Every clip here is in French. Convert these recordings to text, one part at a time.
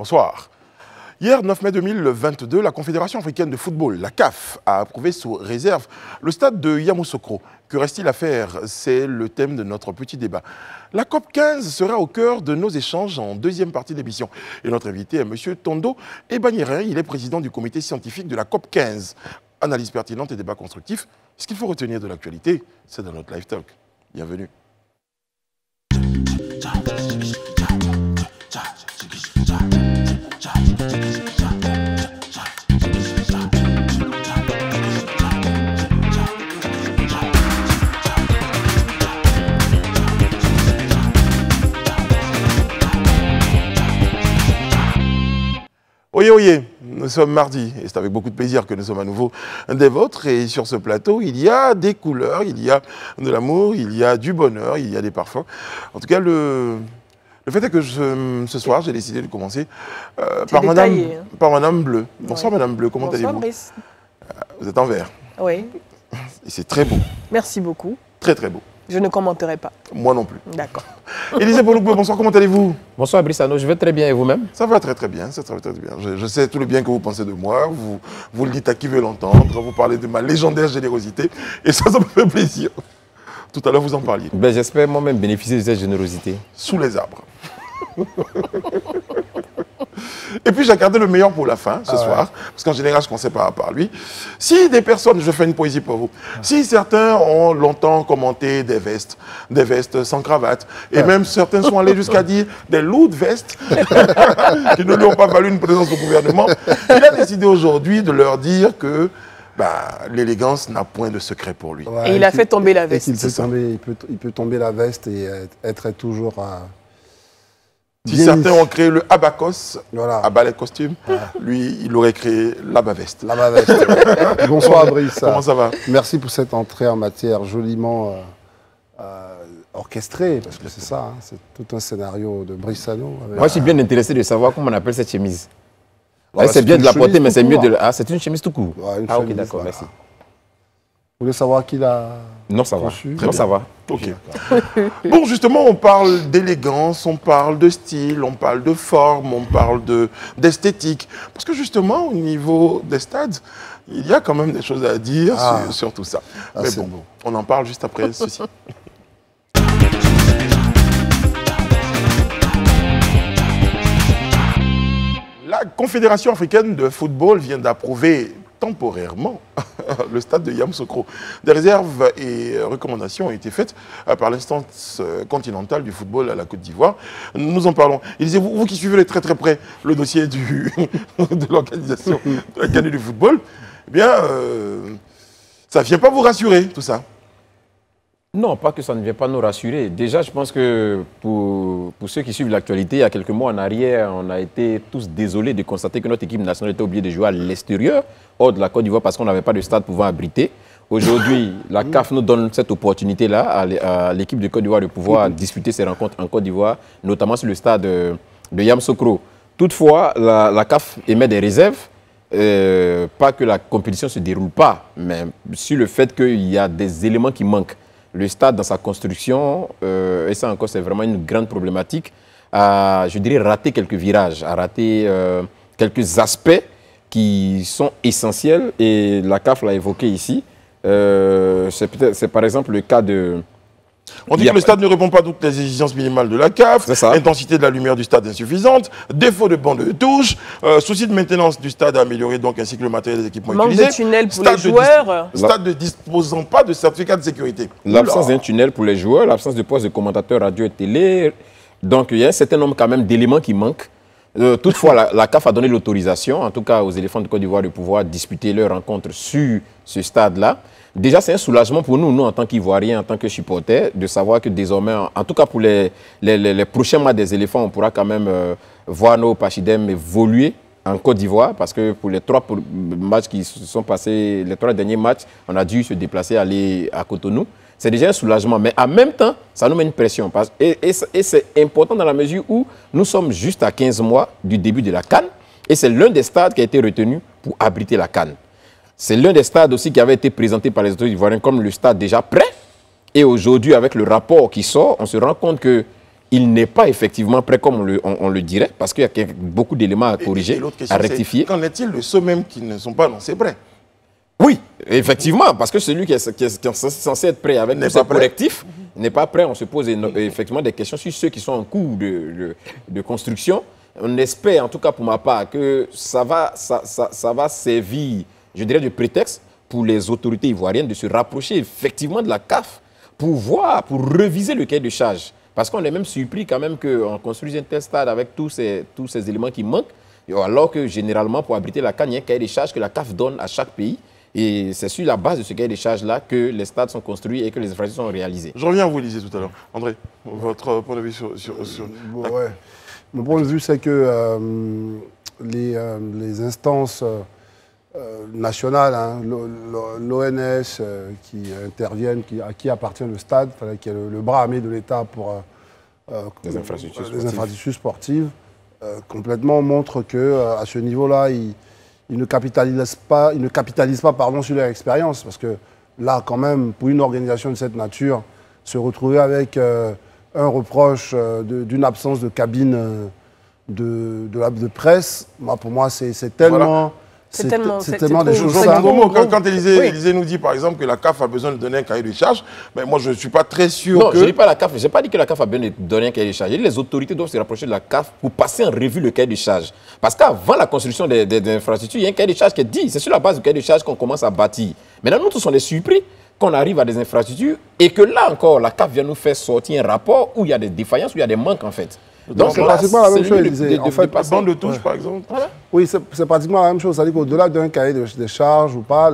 Bonsoir. Hier, 9 mai 2022, la Confédération africaine de football, la CAF, a approuvé sous réserve le stade de Yamoussoukro. Que reste-t-il à faire? C'est le thème de notre petit débat. La COP 15 sera au cœur de nos échanges en deuxième partie de l'émission. Et notre invité est M. Tondo Ebanirin. Il est président du comité scientifique de la COP 15. Analyse pertinente et débat constructif. Ce qu'il faut retenir de l'actualité, c'est dans notre live talk. Bienvenue. Oyez, oyez, nous sommes mardi et c'est avec beaucoup de plaisir que nous sommes à nouveau des vôtres. Et sur ce plateau, il y a des couleurs, il y a de l'amour, il y a du bonheur, il y a des parfums. En tout cas, le, le fait est que ce soir, j'ai décidé de commencer euh, par, Madame, hein. par Madame Bleu. Bonsoir Madame Bleu, comment allez-vous Bonsoir Brice. Euh, vous êtes en vert. Oui. Et c'est très beau. Merci beaucoup. Très très beau. Je ne commenterai pas. Moi non plus. D'accord. Élisée Poloukbe, bonsoir, comment allez-vous Bonsoir Brissano, je vais très bien et vous-même? Ça va très très bien, c'est très très bien. Je, sais tout le bien que vous pensez de moi, vous, vous le dites à qui veut l'entendre, vous parlez de ma légendaire générosité, et ça, ça me fait plaisir. Tout à l'heure, vous en parliez. Ben, J'espère moi-même bénéficier de cette générosité. Sous les arbres. Et puis j'ai gardé le meilleur pour la fin ce ah soir, parce qu'en général je commençais par, par lui. Si des personnes, je fais une poésie pour vous, si certains ont longtemps commenté des vestes, des vestes sans cravate, et même certains sont allés jusqu'à dire des lourdes vestes qui ne lui ont pas valu une présence au gouvernement, il a décidé aujourd'hui de leur dire que bah, l'élégance n'a point de secret pour lui. et il a fait tomber la veste. Il peut tomber, il, peut, il peut, tomber la veste et être toujours... à si certains ont créé le abacos, voilà. à balai costume, lui, il aurait créé l'abaveste. L'abaveste. Bonsoir, Brice. Comment ça va? Merci pour cette entrée en matière joliment euh, euh, orchestrée, parce que c'est ça, hein, c'est tout un scénario de Brissano. Moi, je suis bien intéressé de savoir comment on appelle cette chemise. C'est bien de la porter, mais c'est mieux de la... Ah, c'est une chemise tout court. ah, ok, d'accord, merci. Vous voulez savoir qui l'a Non, ça va. Non, ça va. Ok. bon, justement, on parle d'élégance, on parle de style, on parle de forme, on parle d'esthétique. Parce que justement, au niveau des stades, il y a quand même des choses à dire ah. sur, tout ça. Ah, Mais bon, on en parle juste après ceci. La Confédération africaine de football vient d'approuver temporairement le stade de Yamsokro. Des réserves et recommandations ont été faites euh, par l'instance euh, continentale du football à la Côte d'Ivoire. Nous en parlons. Il disait, vous, qui suivez très très près le dossier du, de l'organisation de la du football, eh bien, euh, ça ne vient pas vous rassurer, tout ça. Non, pas que ça ne vient pas nous rassurer. Déjà, je pense que pour, pour ceux qui suivent l'actualité, il y a quelques mois en arrière, on a été tous désolés de constater que notre équipe nationale était obligée de jouer à l'extérieur, hors de la Côte d'Ivoire, parce qu'on n'avait pas de stade pouvant abriter. Aujourd'hui, la CAF nous donne cette opportunité-là à l'équipe de Côte d'Ivoire de pouvoir disputer ses rencontres en Côte d'Ivoire, notamment sur le stade de, Yamsokro. Toutefois, la, CAF émet des réserves, euh, pas que la compétition ne se déroule pas, mais sur le fait qu'il y a des éléments qui manquent le stade dans sa construction, euh, et ça encore c'est vraiment une grande problématique, a, je dirais, raté quelques virages, a raté euh, quelques aspects qui sont essentiels, et la CAF l'a évoqué ici. Euh, c'est par exemple le cas de, on dit que le stade ne répond pas à toutes les exigences minimales de la CAF, intensité de la lumière du stade insuffisante, défaut de banc de touche, euh, souci de maintenance du stade amélioré, donc ainsi que le matériel des équipements Manque utilisés. de tunnel pour les joueurs. stade ne disposant pas de certificat de sécurité. L'absence d'un tunnel pour les joueurs, l'absence de poste de commentateur radio et télé. Donc il y a un certain nombre quand même d'éléments qui manquent. Euh, toutefois, la, la, CAF a donné l'autorisation, en tout cas aux éléphants de Côte d'Ivoire, de pouvoir disputer leur rencontre sur ce stade-là. Déjà, c'est un soulagement pour nous, nous, en tant qu'Ivoiriens, en tant que supporters, de savoir que désormais, en tout cas pour les, prochains mois des éléphants, on pourra quand même euh, voir nos Pachidem évoluer en Côte d'Ivoire, parce que pour les trois matchs qui se sont passés, les trois derniers matchs, on a dû se déplacer, aller à Cotonou. C'est déjà un soulagement, mais en même temps, ça nous met une pression. Parce, et, et c'est important dans la mesure où nous sommes juste à 15 mois du début de la Cannes, et c'est l'un des stades qui a été retenu pour abriter la Cannes. C'est l'un des stades aussi qui avait été présenté par les autorités ivoiriennes comme le stade déjà prêt. Et aujourd'hui, avec le rapport qui sort, on se rend compte qu'il il n'est pas effectivement prêt comme on le, on, le dirait, parce qu'il y a beaucoup d'éléments à corriger, à rectifier. Qu'en est-il de ceux mêmes qui ne sont pas lancés prêts? Oui, effectivement, parce que celui qui est, qui est, censé être prêt avec ses correctifs n'est pas prêt. On se pose effectivement des questions sur ceux qui sont en cours de, de, construction. On espère, en tout cas pour ma part, que ça va, ça, ça, ça va servir, je dirais, de prétexte pour les autorités ivoiriennes de se rapprocher effectivement de la CAF pour voir, pour reviser le cahier de charge. Parce qu'on est même surpris quand même qu'on construise un tel stade avec tous ces, tous ces éléments qui manquent, alors que généralement, pour abriter la canne, il y a un cahier des charges que la CAF donne à chaque pays. Et c'est sur la base de ce cahier des charges-là que les stades sont construits et que les infrastructures sont réalisées. Je reviens à vous, Lisez, tout à l'heure. André, votre point de vue sur... sur, Mon point de vue, c'est que euh, les, euh, les, instances... Euh, euh, nationales, hein, l'ONS euh, qui interviennent, qui, à qui appartient le stade, qui est le, bras armé de l'État pour euh, les infrastructures sportives, infrastructures sportives complètement montre que à ce niveau-là, ils, ne capitalisent pas, ils ne capitalisent pas pardon, sur leur expérience. Parce que là, quand même, pour une organisation de cette nature, se retrouver avec un reproche d'une absence de cabine de, de, de, presse, moi, pour moi, c'est tellement... C'est tellement, tellement des choses Quand, quand Élisée, nous dit par exemple que la CAF a besoin de donner un cahier de charge, mais moi je ne suis pas très sûr non, que... je ne dis pas la CAF, je n'ai pas dit que la CAF a besoin de donner un cahier de charge. Les autorités doivent se rapprocher de la CAF pour passer en revue le cahier de charge. Parce qu'avant la construction des, infrastructures, il y a un cahier de charge qui est dit. C'est sur la base du cahier de charge qu'on commence à bâtir. Maintenant, nous tous on est surpris qu'on arrive à des infrastructures et que là encore, la CAF vient nous faire sortir un rapport où il y a des défaillances, où il y a des manques en fait. Donc c'est pratiquement la même chose. en fait, bande de touche, par exemple. Oui, c'est pratiquement la même chose. C'est-à-dire qu'au-delà d'un cahier de, charges ou pas,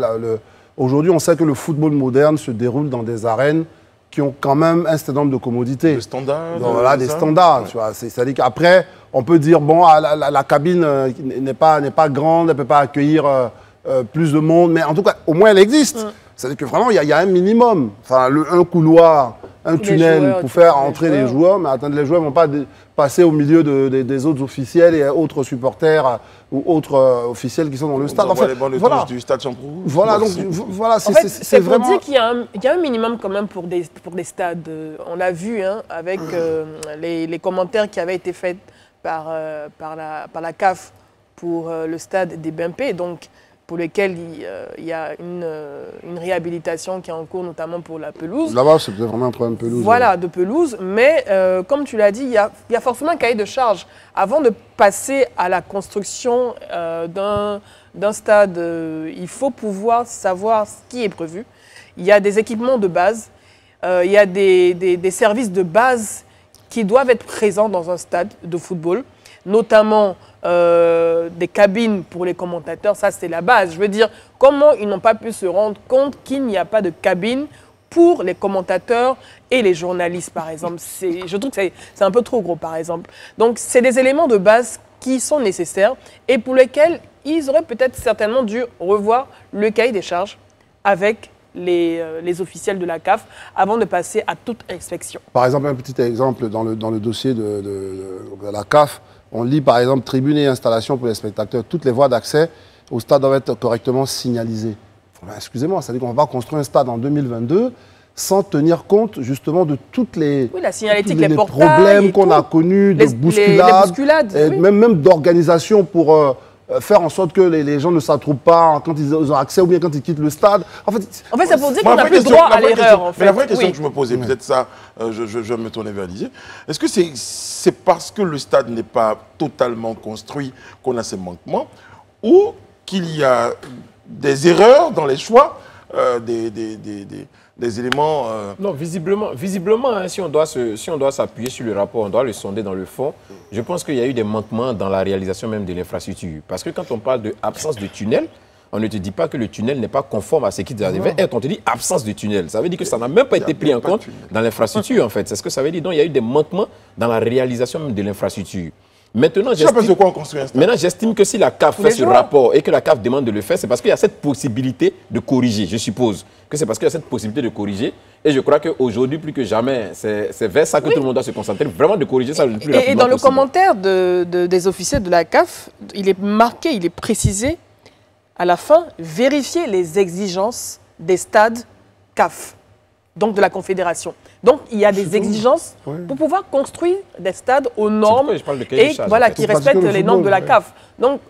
aujourd'hui, on sait que le football moderne se déroule dans des arènes qui ont quand même un certain nombre de commodités. Des standards. voilà, des standards. C'est-à-dire qu'après, on peut dire, bon, ah, la, cabine euh, n'est pas, pas grande, elle ne peut pas accueillir euh, euh, plus de monde, mais en tout cas, au moins, elle existe. C'est-à-dire que vraiment, il y, a un minimum. Enfin, un couloir un tunnel pour faire entrer les joueurs, mais attendre les joueurs ne vont pas passer au milieu des autres officiels et autres supporters euh, ou autres euh, officiels qui sont dans le stade. En fait, les voilà. du stade Champrou. Voilà, donc voilà, c'est vraiment. dire qu'il y, y, a un minimum quand même pour des, pour des stades. On l'a vu hein, avec euh, les, les, commentaires qui avaient été faits par, par, la, par la CAF pour le stade des BMP. Donc, pour lesquels euh, il, y a une, euh, une, réhabilitation qui est en cours, notamment pour la pelouse. Là-bas, c'est vraiment un problème pelouse. Voilà, de pelouse. Mais euh, comme tu l'as dit, il y, a, il y, a, forcément un cahier de charge. Avant de passer à la construction d'un stade, il faut pouvoir savoir ce qui est prévu. Il y a des équipements de base, il y a des, des, des services de base qui doivent être présents dans un stade de football, notamment euh, des cabines pour les commentateurs, ça c'est la base. Je veux dire, comment ils n'ont pas pu se rendre compte qu'il n'y a pas de cabine pour les commentateurs et les journalistes, par exemple? Je trouve que c'est un peu trop gros, par exemple. Donc, c'est des éléments de base qui sont nécessaires et pour lesquels ils auraient peut-être certainement dû revoir le cahier des charges avec les, euh, les, officiels de la CAF avant de passer à toute inspection. Par exemple, un petit exemple dans le, dans le dossier de, de la CAF, on lit par exemple tribune et installation pour les spectateurs. Toutes les voies d'accès au stade doivent être correctement signalisées. Excusez-moi, ça veut dire qu'on va construire un stade en 2022 sans tenir compte justement de toutes les, oui, la problèmes qu'on a connus, de bousculades, et même, même d'organisation pour euh, faire en sorte que les, gens ne s'attroupent pas quand ils ont accès ou bien quand ils quittent le stade. En fait, en fait ça pour dire qu'on n'a plus droit à l'erreur. Mais la vraie question que je me posais, peut-être ça, euh, je, je, vais me tourner vers Didier. Est-ce que c'est parce que le stade n'est pas totalement construit qu'on a ces manquements ou qu'il y a des erreurs dans les choix euh, des, des, des des éléments... Euh, non, visiblement, visiblement hein, si on doit s'appuyer sur le rapport, on doit le sonder dans le fond, je pense qu'il y a eu des manquements dans la réalisation même de l'infrastructure. Parce que quand on parle d'absence de tunnel, on ne te dit pas que le tunnel n'est pas conforme à ce qui devait être. On te dit absence de tunnel. Ça veut dire que ça n'a même pas été pris en compte dans l'infrastructure, en fait. C'est ce que ça veut dire. Donc, il y a eu des manquements dans la réalisation même de l'infrastructure. Maintenant, j'estime que si la CAF fait ce rapport et que la CAF demande de le faire, c'est parce qu'il y a cette possibilité de corriger, je suppose. Que c'est parce qu'il y a cette possibilité de corriger. Et je crois qu'aujourd'hui, plus que jamais, c'est vers ça que tout le monde doit se concentrer, vraiment de corriger ça le plus et, Et dans le commentaire des officiers de la CAF, il est marqué, il est précisé, à la fin, vérifier les exigences des stades CAF. Donc de la Confédération. Donc il y a des exigences Ouais. pour pouvoir construire des stades aux normes et voilà, qui respectent le les normes de la CAF. Donc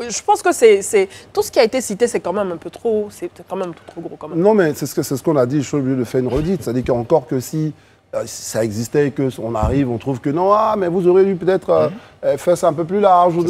je pense que c'est tout ce qui a été cité, c'est quand même un peu trop, c'est quand même trop gros quand même. Non, mais c'est ce que- c'est ce qu'on a dit, je suis obligé de faire une redite. C'est-à-dire qu'encore que si euh, ça existait et qu'on arrive, on trouve que non, ah, mais vous aurez dû peut-être euh, euh, faire ça un peu plus large, ou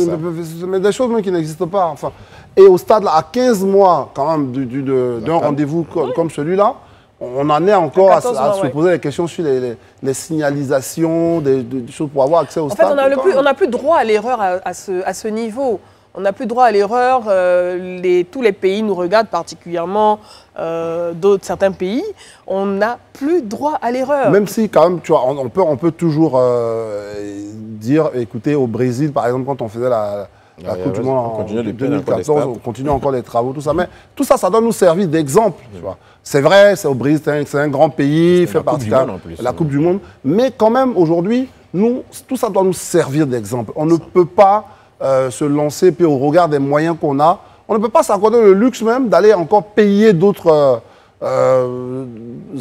mais des choses même qui n'existent pas. Enfin. Et au stade, là, à 15 mois quand même du- du- de- d'un rendez-vous co- comme celui-là, on en est encore À à, 14 à mois, se ouais. poser des questions sur les, les- les signalisations, des, choses pour avoir accès au En fait, on n'a plus, droit à l'erreur à, à ce, à ce niveau. On n'a plus droit à l'erreur. euh, les- tous les pays nous regardent, particulièrement euh, d'autres, certains pays. On n'a plus droit à l'erreur. Même si, quand même, tu vois, on, on peut, on peut toujours euh, dire, écoutez, au Brésil, par exemple, quand on faisait la, la Coupe du Monde on en continuait de plaindre encore des 2014, stades. on continue encore les travaux, tout ça. Mais tout ça, ça doit nous servir d'exemple. C'est vrai, c'est au Brésil, c'est un, grand pays, fait partie de la-. Coupe du Monde. Mais quand même, aujourd'hui, nous, tout ça doit nous servir d'exemple. On ne peut pas euh, se lancer, puis au regard des moyens qu'on a, on ne peut pas s'accorder le luxe même d'aller encore payer d'autres euh, euh,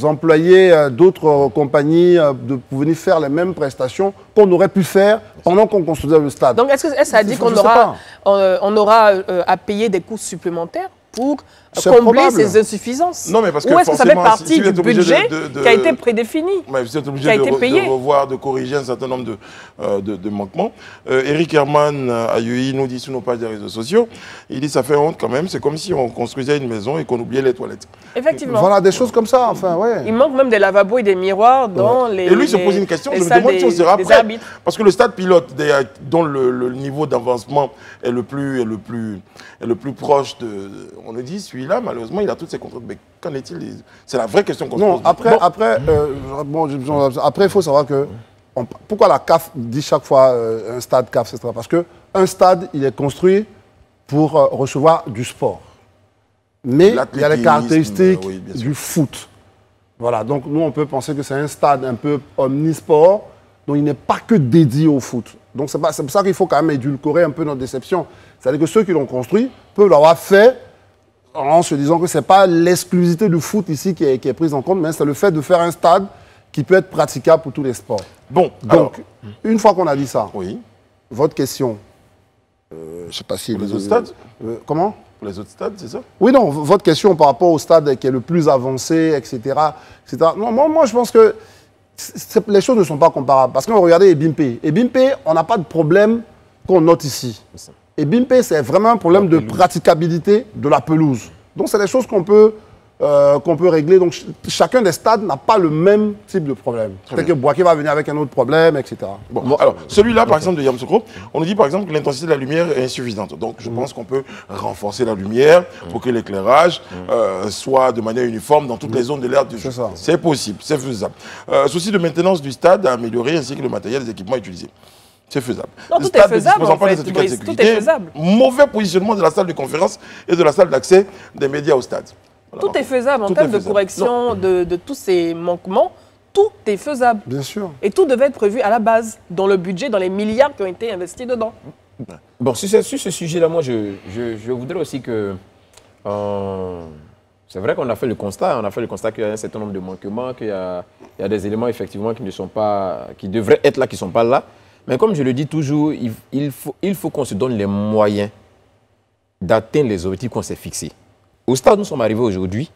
employés, euh, d'autres compagnies euh, de, pour venir faire les mêmes prestations qu'on aurait pu faire pendant qu'on construisait le stade. Donc, est-ce que ça dit qu'on aura, euh, on aura à payer des coûts supplémentaires pour combler probable. ces insuffisances Non, mais parce que Ou est-ce que ça fait partie si du obligé de- budget de- de- qui a été prédéfini Ouais, vous êtes Qui a obligé de, été re- payé. de revoir, de corriger un certain nombre de, euh, manquements. Euh, Eric Herman euh, Ayoui nous dit sur nos pages des réseaux sociaux, il dit ça fait honte quand même, c'est comme si on construisait une maison et qu'on oubliait les toilettes. Effectivement. Voilà, des choses comme ça, enfin, ouais. Il manque même des lavabos et des miroirs dans les. Et lui se pose une question, je me demande si on sera prêt. Parce que le stade pilote, des- dont le, le niveau d'avancement est le plus, est le plus, est le plus proche de. On le dit, celui-là, malheureusement, il a toutes ses contraintes. Mais qu'en est-il C'est la vraie question qu'on se Non, pose. après, Bon, après, euh, bon, après, il faut savoir que on- pourquoi la CAF dit chaque fois euh, un stade CAF, etc. Parce que un stade, il est construit pour euh, recevoir du sport. Mais il y a les caractéristiques oui, du foot. Voilà, donc nous, on peut penser que c'est un stade un peu omnisport, donc il n'est pas que dédié au foot. Donc c'est pour ça qu'il faut quand même édulcorer un peu notre déception. C'est-à-dire que ceux qui l'ont construit peuvent l'avoir fait en se disant que ce n'est pas l'exclusivité du foot ici qui est, qui est prise en compte, mais c'est le fait de faire un stade qui peut être praticable pour tous les sports. bon alors, Donc, une fois qu'on a dit ça, oui, votre question, euh, je ne sais pas si... Pour les autres stades Euh, Comment? Pour les autres stades, c'est ça? Oui, non, votre question par rapport au stade qui est le plus avancé, etc. etc. Non, moi, moi, je pense que les choses ne sont pas comparables. Parce que regardez Ebimpe. Ebimpe, on n'a pas de problème qu'on note ici. Ebimpe, c'est vraiment un problème de praticabilité de la pelouse. Donc, c'est des choses qu'on peut, euh, qu'on peut régler. Donc, ch- chacun des stades n'a pas le même type de problème. Peut-être que Boaké va venir avec un autre problème, etc. Bon, alors, celui-là, par exemple, de Yamoussoukro, on nous dit, par exemple, que l'intensité de la lumière est insuffisante. Donc, je pense qu'on peut renforcer la lumière pour que l'éclairage euh, soit de manière uniforme dans toutes les zones de l'air du jeu. C'est possible, c'est faisable. Euh, souci de maintenance du stade à améliorer ainsi que le matériel des équipements utilisés. C'est faisable. Non, tout est faisable, en fait, Brice, tout est sécurité, faisable. Mauvais positionnement de la salle de conférence et de la salle d'accès des médias au stade. Voilà. Tout est faisable en termes de correction de, de tous ces manquements. Tout est faisable. Bien sûr. Et tout devait être prévu à la base, dans le budget, dans les milliards qui ont été investis dedans. Bon, sur ce, sur ce sujet-là, moi, je, je- je voudrais aussi que. euh, c'est vrai qu'on a fait le constat, on a fait le constat qu'il y a un certain nombre de manquements, qu'il y y a des éléments effectivement qui ne sont pas, qui devraient être là, qui ne sont pas là. Mais comme je le dis toujours, il, il faut, il faut qu'on se donne les moyens d'atteindre les objectifs qu'on s'est fixés. Au stade où nous sommes arrivés aujourd'hui,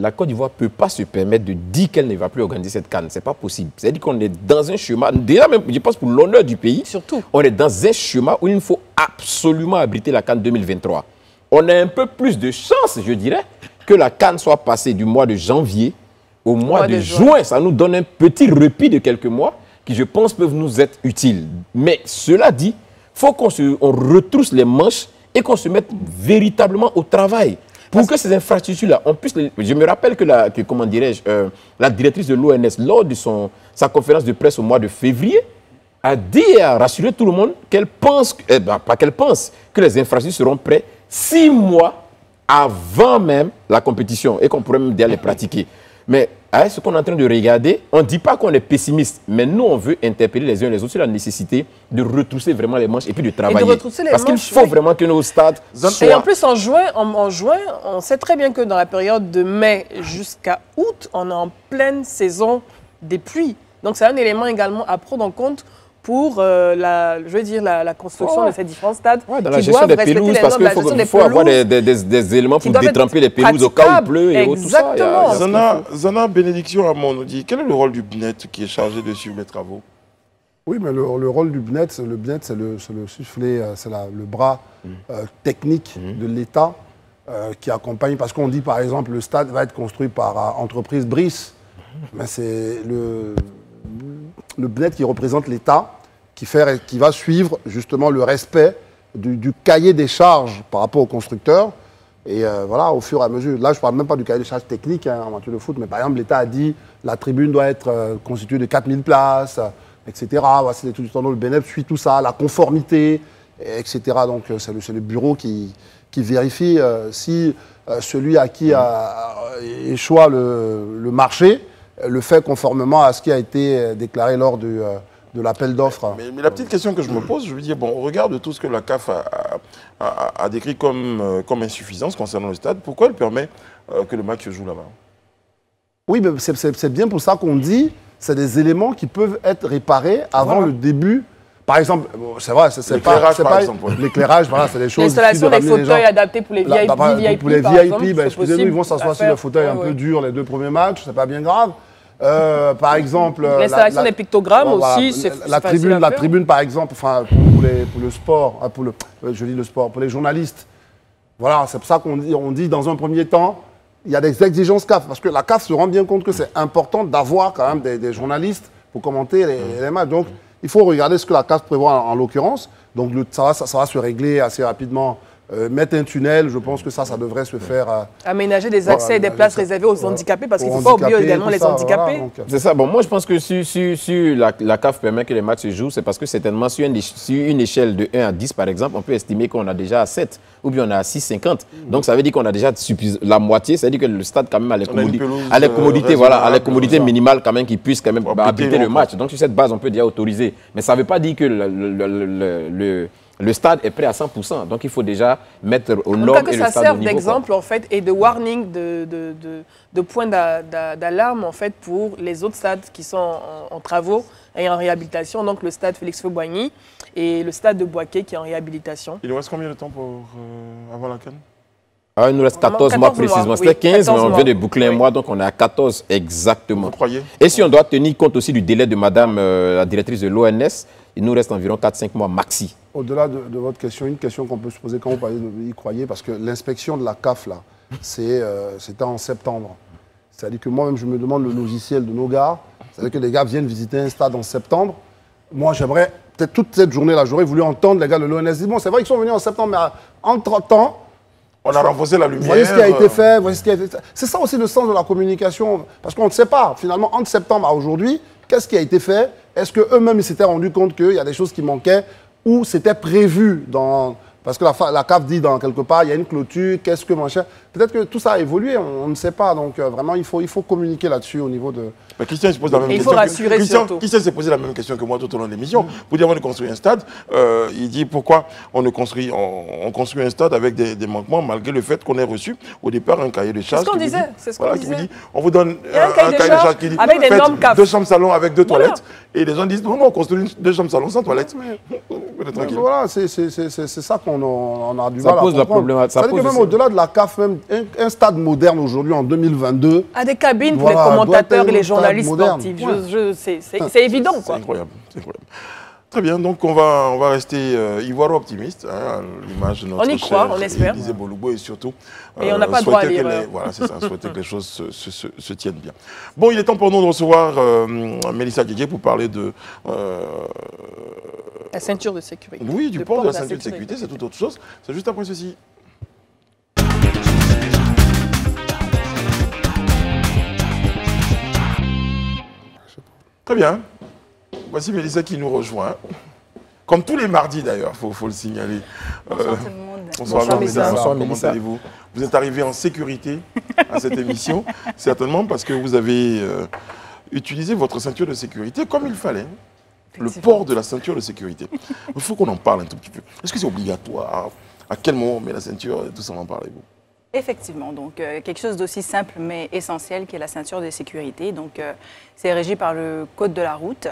la Côte d'Ivoire ne peut pas se permettre de dire qu'elle ne va plus organiser cette canne. Ce n'est pas possible. C'est-à-dire qu'on est dans un chemin, déjà même, je pense pour l'honneur du pays, Surtout. on est dans un chemin où il faut absolument abriter la Cannes 2023. On a un peu plus de chance, je dirais, que la Cannes soit passée du mois de janvier au mois, mois de, de juin. juin. Ça nous donne un petit repli de quelques mois qui, je pense, peuvent nous être utiles. Mais cela dit, il faut qu'on se- on retrousse les manches et qu'on se mette véritablement au travail. Pour que ces infrastructures-là, on puisse les- Je me rappelle que, la, que comment dirais-je, euh, la directrice de l'ONS, lors de son, sa conférence de presse au mois de février, a dit et a rassuré tout le monde qu'elle pense, eh ben, pas qu'elle pense, que les infrastructures seront prêtes six mois avant même la compétition et qu'on pourrait même déjà les pratiquer. Mais à ce qu'on est en train de regarder, on ne dit pas qu'on est pessimiste, mais nous, on veut interpeller les uns et les autres sur la nécessité de retrousser vraiment les manches et puis de travailler. retrousser les Parce qu'il faut oui. vraiment que nos stades Et en soient... plus, en juin, en, en juin, on sait très bien que dans la période de mai jusqu'à août, on est en pleine saison des pluies. Donc, c'est un élément également à prendre en compte pour euh, la, je veux dire, la, la construction Ouais. de ces différents stades. Ouais, dans la qui gestion doivent des respecter pelouses, les parce qu'il faut, des avoir des, pelouses. des- des- des éléments pour détremper les pelouses au cas où il pleut et tout ça. A- a Zana. Zana Bénédiction Amon nous dit quel est le rôle du BNET qui est chargé de suivre les travaux? Oui, mais le, le rôle du BNET, c'est- le BNET, c'est le, soufflet, euh, c'est le bras euh, technique de l'État euh, qui accompagne. Parce qu'on dit, par exemple, le stade va être construit par euh, entreprise Brice, mais c'est le, le BNET qui représente l'État qui, qui va suivre justement le respect du, cahier des charges par rapport aux constructeurs. Et euh, voilà, au fur et à mesure. Là, je ne parle même pas du cahier des charges technique hein, en matière de foot, mais par exemple, l'État a dit la tribune doit être euh, constituée de 4000 places, euh, etc. Voici du temps. Le BNEP suit tout ça, la conformité, et etc. Donc, c'est le, le bureau qui, qui vérifie si celui à qui échoua le, le marché le fait conformément à ce qui a été euh, déclaré lors du, euh, de l'appel d'offres. mais, mais la petite question que je me pose, je veux dire, bon, au regard de tout ce que la CAF a, a- a- a décrit comme, euh, comme insuffisance concernant le stade, pourquoi elle permet que le match se joue là-bas? Oui, c'est- c'est c'est bien pour ça qu'on dit c'est des éléments qui peuvent être réparés avant Voilà. le début. Par exemple, c'est vrai, c'est pas, L'éclairage, pas- voilà, c'est des choses. L'installation des fauteuils gens. adaptés pour les VIP, bah, bah, VIP, pour les VIP, bah, excusez-nous, ils vont s'asseoir sur le fauteuil un Ouais, peu dur les deux premiers matchs, c'est pas bien grave. Euh, par exemple. euh, L'installation la- la- des pictogrammes Bon, voilà. aussi, c'est La- c'est La facile tribune, la tribune, par exemple, enfin, pour, pour les- pour le sport, ah, pour le, euh, je dis le sport, pour les journalistes. Voilà, c'est pour ça qu'on dit, on dit dans un premier temps, il y a des exigences CAF, parce que la CAF se rend bien compte que c'est important d'avoir quand même des, des journalistes pour commenter les, les matchs. Donc, il faut regarder ce que la CAF prévoit en, en l'occurrence. Donc, le- ça, va, ça, ça va se régler assez rapidement. Euh, mettre un tunnel, je pense que ça, ça devrait se faire. euh, Aménager des accès et des places réservées aux voilà. handicapés, parce qu'il ne faut pas oublier également les ça, handicapés. voilà, euh, C'est ça. Bon, moi, je pense que si, si, si la, la CAF permet que les matchs se jouent, c'est parce que certainement, sur une, sur une échelle de 1 à 10, par exemple, on peut estimer qu'on a déjà à 7 ou bien on a à 6,50. Donc, ça veut dire qu'on a déjà la moitié. Ça veut dire que le stade, quand même, a les, commodi- a euh, commodités, voilà, a les commodités minimales, quand même, qui puissent quand même bah, habiter le match. Donc, sur cette base, on peut déjà autoriser. Mais ça ne veut pas dire que le, le- le- le- le- stade est prêt à 100%. Donc, il faut déjà mettre tout normes que et le ça stade au serve d'exemple en fait et de warning, de, de, de, de point d'a- d'a- d'alarme en fait pour les autres stades qui sont en, en travaux et en réhabilitation. Donc le stade Félix Fauboigny et le stade de Boaké qui est en réhabilitation. Il nous reste combien de temps pour, euh, avant la canne? Ah, il nous reste 14, 14 mois précisément. oui, C'était 15, mais 14 on mois. vient de boucler un Oui. mois, donc on est à 14 exactement. Vous croyez? Et si on doit tenir compte aussi du délai de madame euh, la directrice de l'ONS, il nous reste environ 4-5 mois maxi. Au-delà de, de votre question, une question qu'on peut se poser quand vous parlez de y croyez, parce que l'inspection de la CAF, là, euh, c'était en septembre. C'est-à-dire que moi-même, je me demande le logiciel de nos gars. C'est-à-dire que les gars viennent visiter un stade en septembre. Moi, j'aimerais, peut-être toute cette journée-là, j'aurais voulu entendre les gars de l'ONS dire, bon, c'est vrai qu'ils sont venus en septembre, mais euh, entre-temps, On a renforcé la lumière. Voyez ce qui a été euh, fait, voyez ce qui a été fait. C'est ça aussi le sens de la communication. Parce qu'on ne sait pas, finalement, entre septembre à aujourd'hui, qu'est-ce qui a été fait? Est-ce qu'eux-mêmes, ils s'étaient rendus compte qu'il y a des choses qui manquaient? Ou c'était prévu dans. Parce que la, la CAF dit dans quelque part, il y a une clôture, qu'est-ce que machin. Peut-être que tout ça a évolué, on, on ne sait pas. Donc euh, vraiment, il faut, il faut communiquer là-dessus au niveau de. Mais Christian il se pose la même Et il question. faut que- rassurer Christian, surtout. Christian s'est posé la même question que moi tout au long de l'émission. Pour dire avant de construire un stade, euh, il dit pourquoi on ne construit, on, on construit un stade avec des, des manquements malgré le fait qu'on ait reçu au départ un cahier de charges. ce qu'on disait, c'est ce qu'on voilà, qui vous disait. dit, on vous donne Il y a un cahier de charges qui dit avec des faites normes CAF. deux chambres salon avec deux Voilà. toilettes. Et les gens disent non, non, on construit une- deux chambres salon sans toilettes. Voilà, c'est c'est- c'est- c'est- c'est ça qu'on on a du Ça mal pose à la comprendre. probléma- ça C'est-à-dire que pose même au-delà de la CAF, même un, un stade moderne aujourd'hui, en 2022, À des cabines pour Voilà, les commentateurs et les journalistes sportifs. C'est- évident C'est quoi. incroyable, c'est incroyable. Très bien, donc on va, on va rester euh, ivoiro optimiste, hein, à l'image de notre On y croit, on espère. Élisée Boloubo et surtout. Et on n'a pas droit à les- Voilà, c'est ça, souhaiter que les choses se, se- se- se tiennent bien. Bon, il est temps pour nous de recevoir euh, Mélissa Guégué pour parler de. La ceinture de sécurité. oui, du port de la la ceinture de sécurité, c'est tout autre chose. C'est juste après ceci. Très bien. Voici Mélissa qui nous rejoint. Comme tous les mardis d'ailleurs, il faut, faut le signaler. Bonsoir Euh, tout le monde. Bonsoir, Bonsoir, Mélissa. Mélissa. Bonsoir, Comment allez-vous? Vous êtes arrivé en sécurité à cette émission, certainement parce que vous avez euh, utilisé votre ceinture de sécurité comme il fallait. Le port de la ceinture de sécurité. Il faut qu'on en parle un tout petit peu. Est-ce que c'est obligatoire? À quel moment on met la ceinture Tout ça, on en parlez-vous Effectivement, donc euh, quelque chose d'aussi simple mais essentiel qui est la ceinture de sécurité. Donc euh, c'est régi par le code de la route.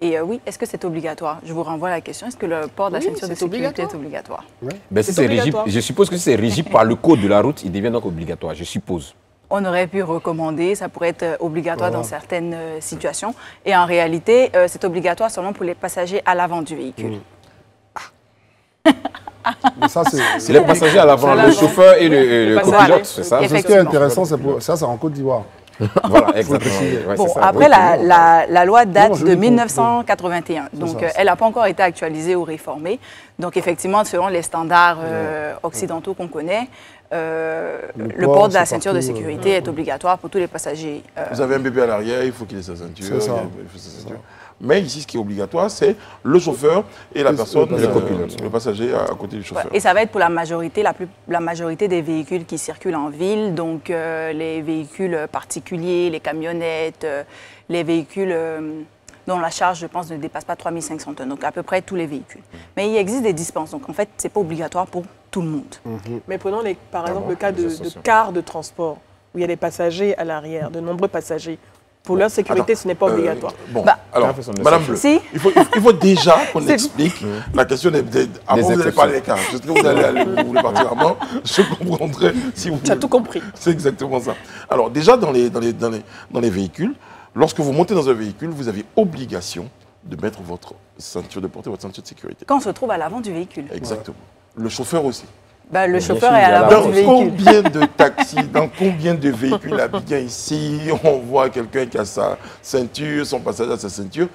Et euh, oui, est-ce que c'est obligatoire? Je vous renvoie à la question. Est-ce que le port de la Oui, ceinture de sécurité est obligatoire? Ben, si C'est c'est régi- obligatoire. je suppose que si c'est régi par le code de la route, il devient donc obligatoire, je suppose. On aurait pu recommander, ça pourrait être euh, obligatoire dans certaines euh, situations. Et en réalité, euh, c'est obligatoire seulement pour les passagers à l'avant du véhicule. Mais ça, c'est. Les passagers à l'avant, le chauffeur et le, le copilote, c'est ça ce qui est intéressant, c'est pour... ça, c'est en Côte d'Ivoire. Voilà, exactement. Ouais, Bon, ça. après, Oui, la, oui. la- la loi date Non, de dis pour- 1981. Donc, ça. elle n'a pas encore été actualisée ou réformée. Donc, effectivement, selon les standards euh, occidentaux qu'on connaît, euh, Le le, port, de la ceinture de partout, euh, sécurité est obligatoire pour tous les passagers. euh, Vous avez un bébé à l'arrière, il faut qu'il ait sa ceinture. C'est ça. il faut sa ceinture. Mais ici, ce qui est obligatoire, c'est le chauffeur et la personne, le euh, passager à, à côté du chauffeur. Et ça va être pour la majorité, la, plus- la majorité des véhicules qui circulent en ville, donc euh, les véhicules particuliers, les camionnettes, euh, les véhicules euh, dont la charge, je pense, ne dépasse pas 3500 tonnes, donc à peu près tous les véhicules. Mais il existe des dispenses, donc en fait, ce n'est pas obligatoire pour tout le monde. Mais prenons les- par exemple bon, le cas de, de cars de transport, où il y a des passagers à l'arrière, de nombreux passagers. Pour leur sécurité, Attends, ce n'est pas euh, obligatoire. bon, Bah, alors, Madame. Bleu, Si. il, faut, il faut déjà qu'on explique la question des... des avant, Des vous allez parler des cas. Est-ce que vous allez aller, vous voulez partir avant? Je comprendrai si vous Tu as tout compris. C'est exactement ça. Alors, déjà, dans les, dans, les, dans, les, dans les véhicules, lorsque vous montez dans un véhicule, vous avez obligation de mettre votre ceinture, de porter votre ceinture de sécurité. Quand on se trouve à l'avant du véhicule, Exactement. Le chauffeur aussi. bah, le Bien chauffeur sûr, est à l'avant Dans du véhicule. combien de taxis, dans combien de véhicules Abidjan ici, on voit quelqu'un qui a sa ceinture, son passager a sa ceinture.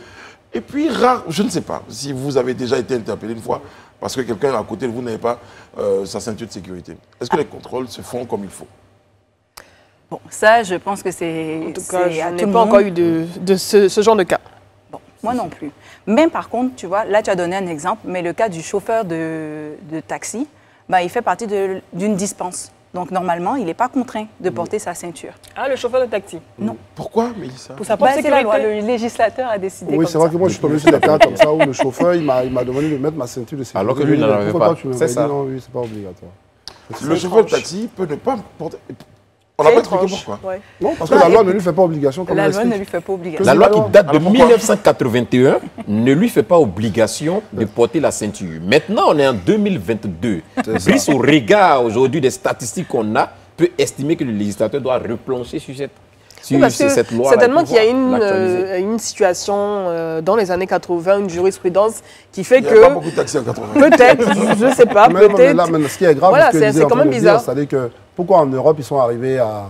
Et puis, rare, je ne sais pas si vous avez déjà été interpellé une fois parce que quelqu'un à côté de vous n'avait pas euh, sa ceinture de sécurité. Est-ce que les contrôles se font comme il faut? Bon, ça, je pense que c'est En tout cas, je n'ai pas monde. encore eu de, de ce, ce genre de cas. Bon, moi non plus. Mais par contre, tu vois, là, tu as donné un exemple, mais le cas du chauffeur de, de taxi, bah, il fait partie de- d'une dispense. Donc, normalement, il n'est pas contraint de porter sa ceinture. Ah, le chauffeur de taxi. Pourquoi, Mélissa? Pour sa Bah, c'est la loi. Le législateur a décidé Oui, c'est vrai ça. que moi, je suis tombé sur des cas comme ça où le chauffeur, il m'a il m'a demandé de mettre ma ceinture de sécurité. Alors que lui Je n'en avait pas. C'est ça. dit Non, oui, c'est pas obligatoire. Le chauffeur de taxi peut ne pas porter. On n'a pas expliqué pourquoi. Ouais. Non, parce que la loi ne lui fait pas obligation, comme La loi ne explique. lui fait pas obligation. La loi qui date de Alors pourquoi 1981 ne lui fait pas obligation de porter la ceinture. Maintenant, on est en 2022. Brice, au regard aujourd'hui des statistiques qu'on a, peut estimer que le législateur doit replancher sur cette, sur Oui, parce que cette loi. certainement qu'il y a une, euh, une situation euh, dans les années 80, une jurisprudence qui fait Il n'y a pas que beaucoup de taxis en 80. peut-être, je ne sais pas, Mais non, mais peut-être ce qui est grave, Voilà, ce que c'est- quand même bizarre. dire, C'est-à-dire que pourquoi en Europe, ils sont arrivés à...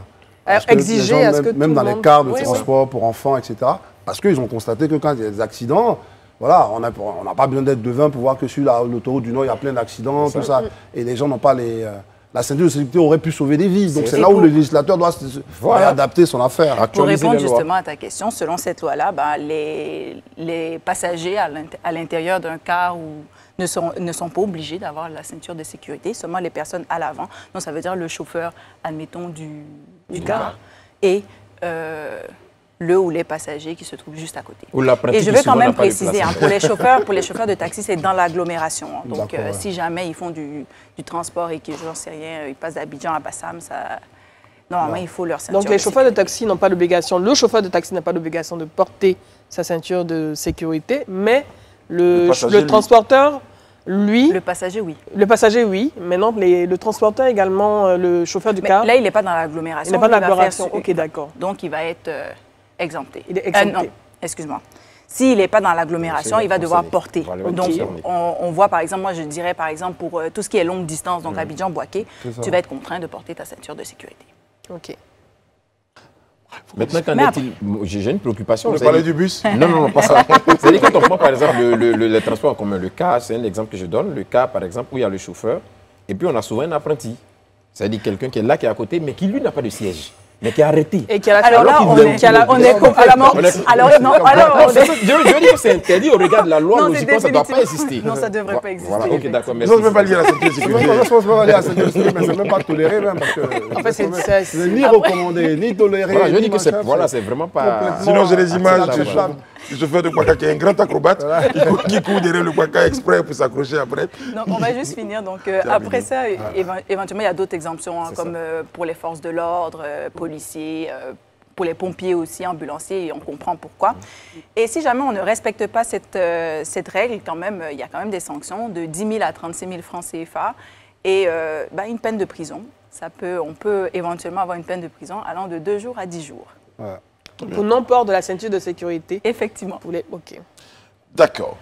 À ce exiger gens, à ce que même, tout même le dans les cars de Oui, oui. transport pour enfants, etc., parce qu'ils ont constaté que quand il y a des accidents, voilà, on n'a on pas besoin d'être devin pour voir que sur la- l'autoroute du Nord, il y a plein d'accidents, tout ça. Et les gens n'ont pas les... euh, la ceinture de sécurité aurait pu sauver des vies. Donc C'est là où le législateur doit se- se- Voilà. adapter son affaire. Pour répondre justement à ta question, selon cette loi-là, ben, les, les passagers à l'intérieur d'un car ou ne sont, ne sont pas obligés d'avoir la ceinture de sécurité, seulement les personnes à l'avant. Donc ça veut dire le chauffeur, admettons, du, du car et euh, le ou les passagers qui se trouvent juste à côté. Ou Et je veux quand même de préciser, hein, pour les chauffeurs, pour les chauffeurs de taxi, c'est dans l'agglomération. hein. Donc, euh, ouais. si jamais ils font du, du transport et que j'en sais rien, ils passent d'Abidjan à Bassam, ça, normalement, il faut leur ceinture. Donc les chauffeurs de sécurité. taxi n'ont pas l'obligation, le chauffeur de taxi n'a pas l'obligation de porter sa ceinture de sécurité, mais le, Le le transporteur, lui, Le le, passager, oui. passager, oui. Maintenant, les- le transporteur également, euh, le chauffeur du Mais car, là, il n'est pas dans l'agglomération. il n'est pas dans l'agglomération. Ok, d'accord. Donc, il va être euh, exempté. Il est exempté. Euh, non, excuse-moi. S'il n'est pas dans l'agglomération, il va devoir porter. Voilà, Donc, on, on voit par exemple, moi je dirais par exemple pour euh, tout ce qui est longue distance, donc Abidjan-Boaké, ça. tu vas être contraint de porter ta ceinture de sécurité. Ok. Maintenant, qu'en est-il J'ai j'ai une préoccupation. On c'est- parlait du bus Non, non, non, pas ça. C'est-à-dire quand on prend par exemple le, le, le- les transports en commun, le cas, c'est un exemple que je donne, le cas par exemple où il y a le chauffeur et puis on a souvent un apprenti. C'est-à-dire quelqu'un qui est là, qui est à côté, mais qui lui n'a pas de siège. Mais qui a arrêté. Et qui a la Alors là, Alors on est, on est on est- complètement. Alors, non, alors, Non, je, veux dire que c'est interdit au regard de la loi, Non, mais c'est je pense que ça ne doit pas exister. Non, ça devrait Voilà, pas exister, Voilà, ok, d'accord, Non, je ne veux pas lier la ceinture de Je sécurité. pense qu'on va aller à cette mais c'est même pas toléré même parce que En fait, c'est- c'est- ce n'est ni recommandé, ni toléré. Voilà, je dis que c'est voilà, c'est vraiment pas. Sinon, j'ai les images du chauffeur- de Kwaka qui est un grand acrobate qui court- qui court derrière le Kwaka exprès pour s'accrocher après. Donc, on va juste finir. Donc, euh, après ça, éve- éventuellement, il y a d'autres exemptions, hein, comme euh, pour les forces de l'ordre, euh, policiers, euh, pour les pompiers aussi, ambulanciers, et on comprend pourquoi. Et si jamais on ne respecte pas cette, euh, cette règle, quand même, euh, il y a quand même des sanctions de 10 000 à 36 000 francs CFA et euh, bah, une peine de prison. Ça peut, on peut éventuellement avoir une peine de prison allant de 2 jours à 10 jours. Ouais. Pour non-port de la ceinture de sécurité. Effectivement. Pour les... Ok. D'accord.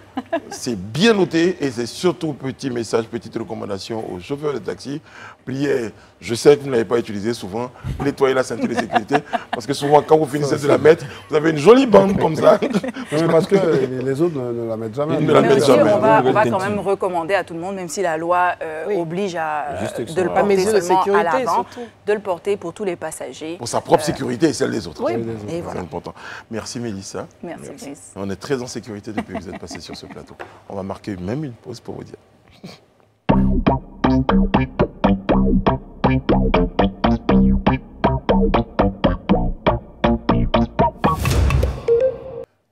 C'est bien noté et c'est surtout petit message, petite recommandation aux chauffeurs de taxi. Priez, je sais que vous ne l'avez pas utilisé souvent, nettoyez la ceinture de sécurité parce que souvent quand vous finissez de la mettre, vous avez une jolie bande comme ça. Mais parce que les autres ne, ne la mettent jamais. Ils ne la Mais mettent aussi, jamais. on va, on Nouvelle va quand même recommander à tout le monde, même si la loi euh, Oui. oblige à, Juste euh, de le porter mesures de seulement à sécurité, l'avant, de le porter pour tous les passagers. Pour sa propre sécurité et celle des autres. Oui. Et C'est voilà. important. Merci Mélissa. Merci, Brice. On est très en sécurité depuis que vous êtes passé sur ce plateau. On va marquer même une pause pour vous dire.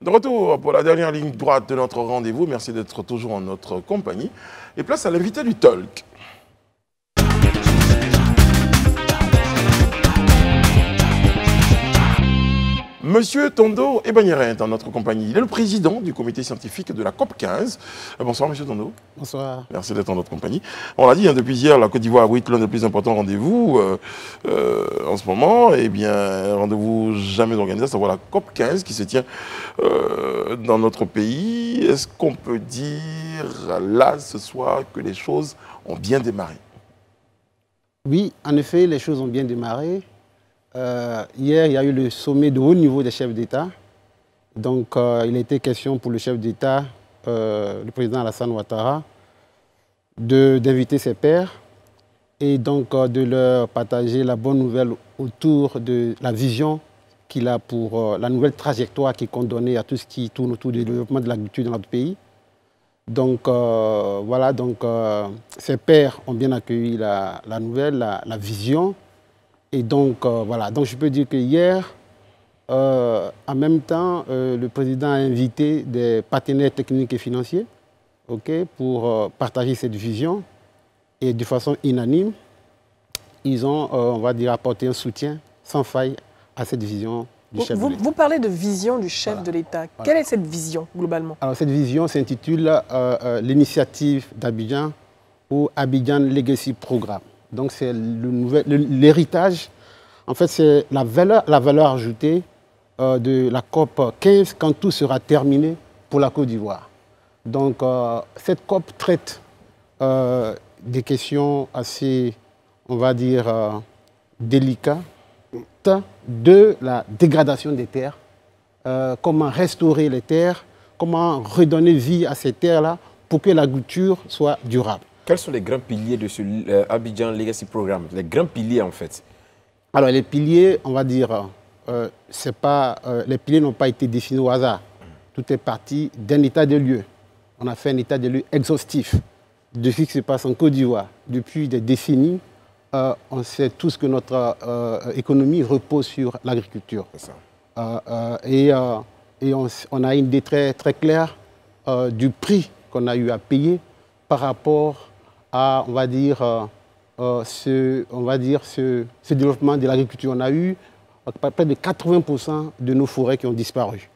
De retour pour la dernière ligne droite de notre rendez-vous. Merci d'être toujours en notre compagnie. Et place à l'invité du Talk. Monsieur Tondo Ebanyere est en notre compagnie. Il est le président du comité scientifique de la COP 15. Euh, Bonsoir, monsieur Tondo. Bonsoir. Merci d'être en notre compagnie. On l'a dit, hein, depuis hier, la Côte d'Ivoire abrite l'un des plus importants rendez-vous euh, euh, en ce moment. Eh bien, rendez-vous jamais organisé, à savoir la COP 15 qui se tient euh, dans notre pays. Est-ce qu'on peut dire là, ce soir, que les choses ont bien démarré? Oui, en effet, les choses ont bien démarré. Euh, hier, il y a eu le sommet de haut niveau des chefs d'État. Donc, euh, il a été question pour le chef d'État, euh, le président Alassane Ouattara, d'inviter ses pairs et donc de leur partager la bonne nouvelle autour de la vision qu'il a pour la nouvelle trajectoire qu'il compte donner à tout ce qui tourne autour du développement de l'agriculture dans notre pays. Donc voilà, donc ses pairs ont bien accueilli la, nouvelle, la vision. Et donc euh, voilà, donc je peux dire que hier, euh, en même temps, euh, le président a invité des partenaires techniques et financiers pour partager cette vision. Et de façon unanime, ils ont, on va dire, apporté un soutien sans faille à cette vision du Vous, chef de vous- l'État. vous parlez de vision du chef de l'État. Quelle est cette vision, globalement? Alors cette vision s'intitule l'initiative d'Abidjan ou Abidjan Legacy Programme. Donc c'est l'héritage, en fait c'est la valeur, la valeur ajoutée euh, de la COP 15 quand tout sera terminé pour la Côte d'Ivoire. Donc euh, cette COP traite euh, des questions assez, on va dire, délicates de la dégradation des terres comment restaurer les terres, comment redonner vie à ces terres-là pour que l'agriculture soit durable. Quels sont les grands piliers de ce euh, Abidjan Legacy Programme? Les grands piliers, en fait. Alors les piliers, on va dire, euh, c'est pas, euh, les piliers n'ont pas été définis au hasard. Tout est parti d'un état de lieu. On a fait un état de lieu exhaustif de ce qui se passe en Côte d'Ivoire. Depuis des décennies, on sait tous que notre économie repose sur l'agriculture. Et et on, a une idée très, très claire du prix qu'on a eu à payer par rapport à, on va dire, euh, euh, ce, on va dire ce, développement de l'agriculture. On a eu près de 80% de nos forêts qui ont disparu.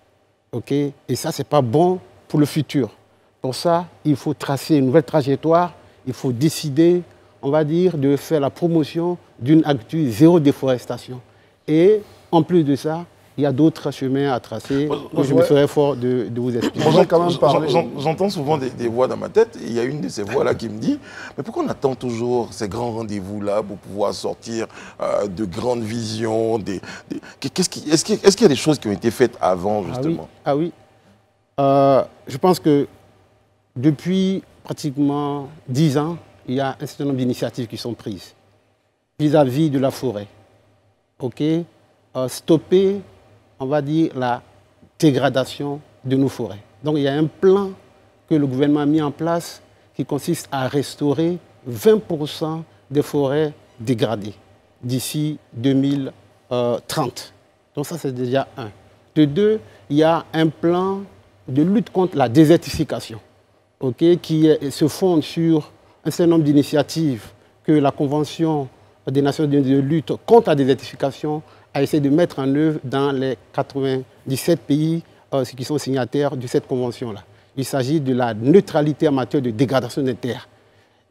et ça, ce n'est pas bon pour le futur. Pour ça, il faut tracer une nouvelle trajectoire. Il faut décider, on va dire, de faire la promotion d'une agriculture zéro déforestation. Et en plus de ça, il y a d'autres chemins à tracer. que je me ouais. ferai fort de, de vous expliquer. J'entends souvent des, des voix dans ma tête. et Il y a une de ces voix-là qui me dit Mais pourquoi on attend toujours ces grands rendez-vous-là pour pouvoir sortir euh, de grandes visions des, des- Est-ce qu'il est y a des choses qui ont été faites avant, Ah oui, justement? ah oui. Euh, je pense que depuis pratiquement dix ans, il y a un certain nombre d'initiatives qui sont prises vis-à-vis de la forêt. ok? Euh, stopper, on va dire, la dégradation de nos forêts. Donc il y a un plan que le gouvernement a mis en place qui consiste à restaurer 20% des forêts dégradées d'ici 2030. Donc ça, c'est déjà un. De deux, il y a un plan de lutte contre la désertification qui se fonde sur un certain nombre d'initiatives que la Convention des Nations Unies de lutte contre la désertification a essayé de mettre en œuvre dans les 97 pays euh, qui sont signataires de cette convention-là. Il s'agit de la neutralité en matière de dégradation des terres.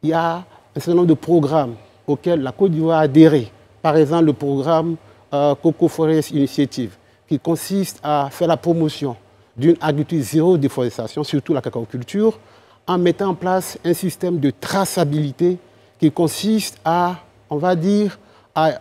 Il y a un certain nombre de programmes auxquels la Côte d'Ivoire a adhéré. Par exemple, le programme euh, Coco Forest Initiative, qui consiste à faire la promotion d'une agriculture zéro déforestation, surtout la cacaoculture, en mettant en place un système de traçabilité qui consiste à, on va dire, à,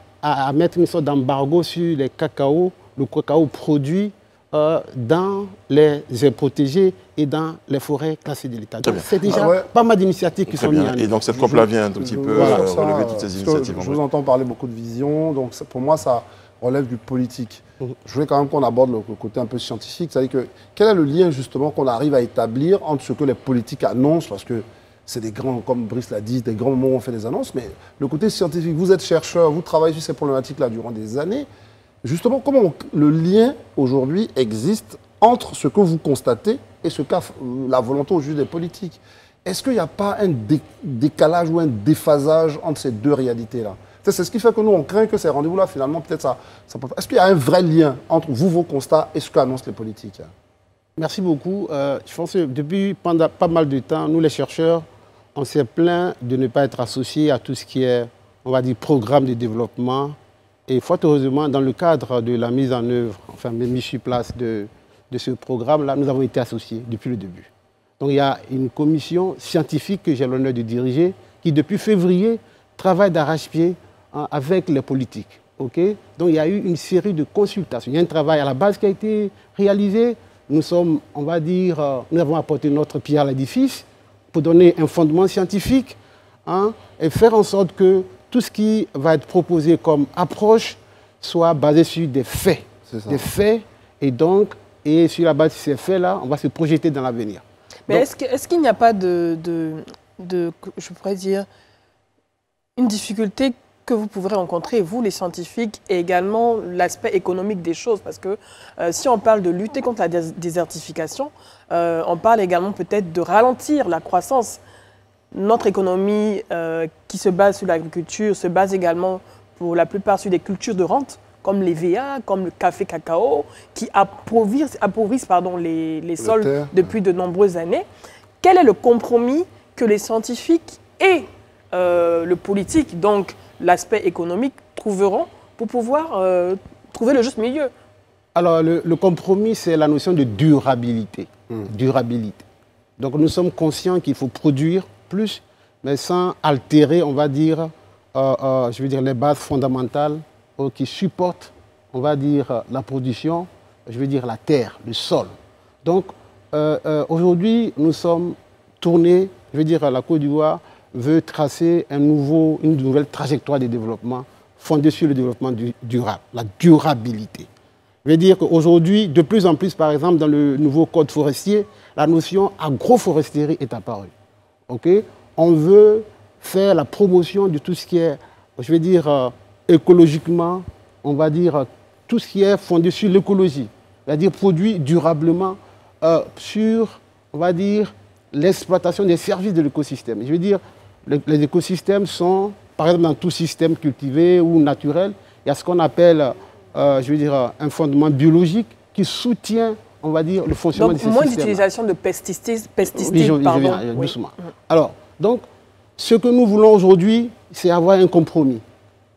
mettre une sorte d'embargo sur les cacao, le cacao produit euh, dans les aires protégées et dans les forêts classées de l'État. c'est déjà ah pas mal d'initiatives qui sont mises en Et donc cette COP-là vient un petit peu euh, relever toutes ces initiatives. Je vous entends parler beaucoup de vision, donc pour moi ça relève du politique. Je voulais quand même qu'on aborde le, côté un peu scientifique, c'est-à-dire que quel est le lien justement qu'on arrive à établir entre ce que les politiques annoncent, parce que c'est des grands, comme Brice l'a dit, des grands moments où on fait des annonces, mais le côté scientifique, vous êtes chercheur, vous travaillez sur ces problématiques-là durant des années. Justement, comment le lien aujourd'hui existe entre ce que vous constatez et ce qu'a la volonté aujourd'hui des politiques? Est-ce qu'il n'y a pas un décalage ou un déphasage entre ces deux réalités-là? C'est ce qui fait que nous, on craint que ces rendez-vous-là, finalement, peut-être ça, ça peut... Est-ce qu'il y a un vrai lien entre vous, vos constats et ce qu'annoncent les politiques? Merci beaucoup. Euh, je pense que depuis pas mal de temps, nous, les chercheurs, on s'est plaint de ne pas être associés à tout ce qui est, on va dire, programme de développement. Et fort heureusement, dans le cadre de la mise en œuvre, enfin, mise sur place de, ce programme-là, nous avons été associés depuis le début. Donc il y a une commission scientifique que j'ai l'honneur de diriger qui, depuis février, travaille d'arrache-pied Hein, avec les politiques. ok? Donc il y a eu une série de consultations. Il y a un travail à la base qui a été réalisé. Nous sommes, on va dire, euh, nous avons apporté notre pierre à l'édifice pour donner un fondement scientifique hein, et faire en sorte que tout ce qui va être proposé comme approche soit basé sur des faits. Des faits et donc, et sur la base de ces faits-là, on va se projeter dans l'avenir. Mais est-ce qu'il n'y a pas de, de, de, je pourrais dire, une difficulté que vous pouvez rencontrer, vous les scientifiques, et également l'aspect économique des choses. Parce que euh, si on parle de lutter contre la désertification, euh, on parle également peut-être de ralentir la croissance. Notre économie euh, qui se base sur l'agriculture se base également pour la plupart sur des cultures de rente, comme les VA, comme le café cacao, qui appauvrissent, appauvrissent pardon, les, les sols depuis de nombreuses années. Quel est le compromis que les scientifiques et le politique, donc l'aspect économique trouveront pour pouvoir euh, trouver le juste milieu Alors, le, compromis, c'est la notion de durabilité. Hmm. Durabilité. Donc, nous sommes conscients qu'il faut produire plus, mais sans altérer, on va dire, euh, euh, je veux dire, les bases fondamentales qui supportent, on va dire, la production, je veux dire, la terre, le sol. Donc, aujourd'hui, nous sommes tournés, je veux dire, la Côte d'Ivoire, veut tracer une nouvelle trajectoire de développement fondée sur le développement durable, la durabilité. Je veux dire qu'aujourd'hui, de plus en plus, par exemple, dans le nouveau code forestier, la notion agroforesterie est apparue. Ok? On veut faire la promotion de tout ce qui est, je veux dire, euh, écologiquement, on va dire, euh, tout ce qui est fondé sur l'écologie, c'est-à-dire produit durablement euh, sur, on va dire, l'exploitation des services de l'écosystème. Je veux dire, les, écosystèmes sont, par exemple, dans tout système cultivé ou naturel, il y a ce qu'on appelle, euh, je veux dire, un fondement biologique qui soutient, on va dire, le fonctionnement donc, de ces moins d'utilisation de pesticides, pesticides oui, pardon. doucement. Alors, donc, ce que nous voulons aujourd'hui, c'est avoir un compromis.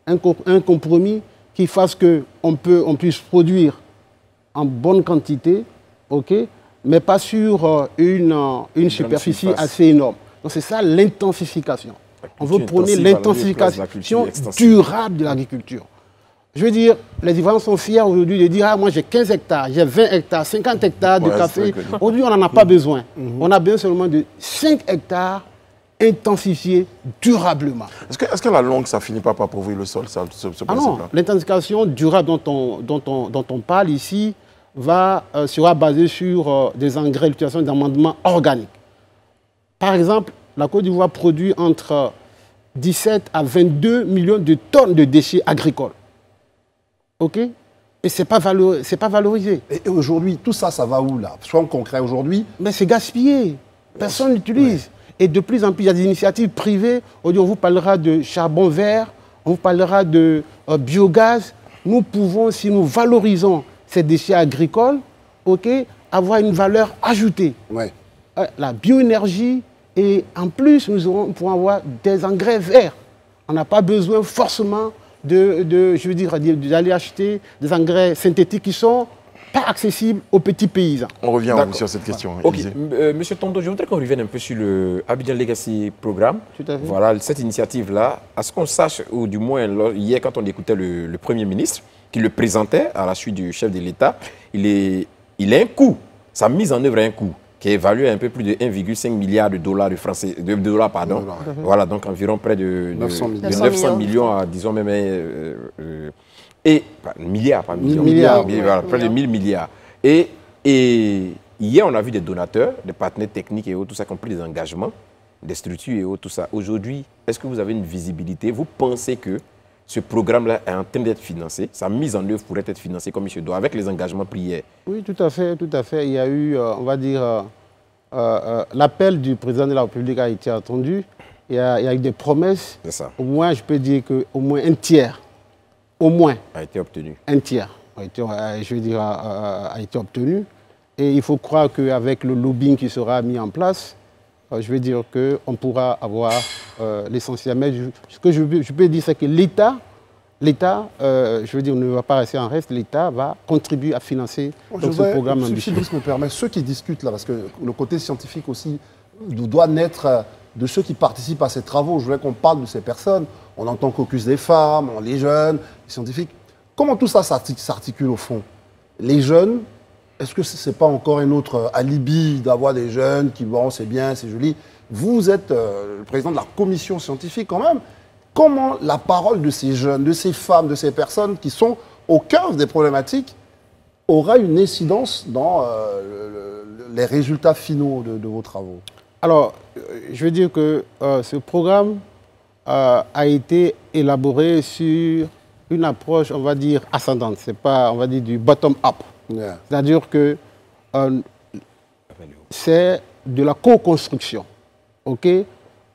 Un, un compromis qui fasse qu'on on puisse produire en bonne quantité, ok, mais pas sur euh, une, euh, une superficie assez énorme. Donc c'est ça l'intensification. On veut prôner l'intensification durable de l'agriculture. Je veux dire, les Ivoiriens sont fiers aujourd'hui de dire Ah, moi j'ai 15 hectares, j'ai 20 hectares, 50 hectares de café. Aujourd'hui, on n'en a pas besoin. Mhm. On a besoin seulement de 5 hectares intensifier durablement. Est-ce que, est que, la longue, ça finit pas par pauvrir le sol, ça, ce, ce ah non, l'intensification durable dont on, dont, on, dont on, parle ici va, euh, sera basée sur euh, des engrais, l'utilisation d'amendements organiques. Par exemple, la Côte d'Ivoire produit entre 17 à 22 millions de tonnes de déchets agricoles. OK? Et ce n'est pas, pas, valorisé. Et aujourd'hui, tout ça, ça va où là? Soyons concret aujourd'hui. Mais c'est gaspillé. Personne n'utilise. Et de plus en plus, il y a des initiatives privées. On vous parlera de charbon vert, on vous parlera de euh, biogaz. Nous pouvons, si nous valorisons ces déchets agricoles, ok, avoir une valeur ajoutée. Ouais. Euh, la bioénergie, et en plus, nous, aurons, pourrons avoir des engrais verts. On n'a pas besoin forcément de, de je veux dire, d'aller acheter des engrais synthétiques qui sont pas accessible aux petits paysans. On revient sur cette question. Euh, Monsieur Tondo, je voudrais qu'on revienne un peu sur le Abidjan Legacy Programme. Tout à fait. Voilà, cette initiative-là, à ce qu'on sache, ou du moins hier quand on écoutait le, Premier ministre, qui le présentait à la suite du chef de l'État, il, est, il a un coût, sa mise en œuvre a un coût qui est évalué à un peu plus de 1,5 milliard de dollars de français, de, dollars, pardon. Voilà, donc environ près de, 900, millions. à, disons même, euh, euh, et, milliards, pas millions. Milliards. près de 1000 milliards. Et, et hier, on a vu des donateurs, des partenaires techniques et autres, tout ça, qui ont pris des engagements, des structures et autres, tout ça. Aujourd'hui, est-ce que vous avez une visibilité? Vous pensez que ce programme-là est en train d'être financé Sa mise en œuvre pourrait être financée comme il se doit, avec les engagements pris hier Oui, tout à fait, tout à fait. Il y a eu, euh, on va dire, euh, euh, l'appel du président de la République a été attendu. Il y a, il y a eu des promesses. C'est ça. Au moins, je peux dire qu'au moins un tiers au moins a été obtenu. Un tiers, a été, je veux dire, a, été obtenu. Et il faut croire qu'avec le lobbying qui sera mis en place, je veux dire qu'on pourra avoir euh, l'essentiel. Mais ce que je, peux dire, c'est que l'État, l'État, euh, je veux dire, ne va pas rester en reste, l'État va contribuer à financer ce programme ambitieux. Si me permet, ceux qui discutent là, parce que le côté scientifique aussi doit naître de ceux qui participent à ces travaux. Je voudrais qu'on parle de ces personnes. On entend qu'aucus des femmes, les jeunes, les scientifiques. Comment tout ça s'articule au fond? Les jeunes, est-ce que ce n'est pas encore un autre alibi d'avoir des jeunes qui, bon, c'est bien, c'est joli? Vous êtes euh, le président de la commission scientifique quand même. Comment la parole de ces jeunes, de ces femmes, de ces personnes qui sont au cœur des problématiques aura une incidence dans euh, les résultats finaux de vos travaux? Alors, euh, je veux dire que euh, ce programme euh, a été élaboré sur une approche, on va dire, ascendante. Ce n'est pas, on va dire, du bottom-up. C'est-à-dire que c'est de la co-construction.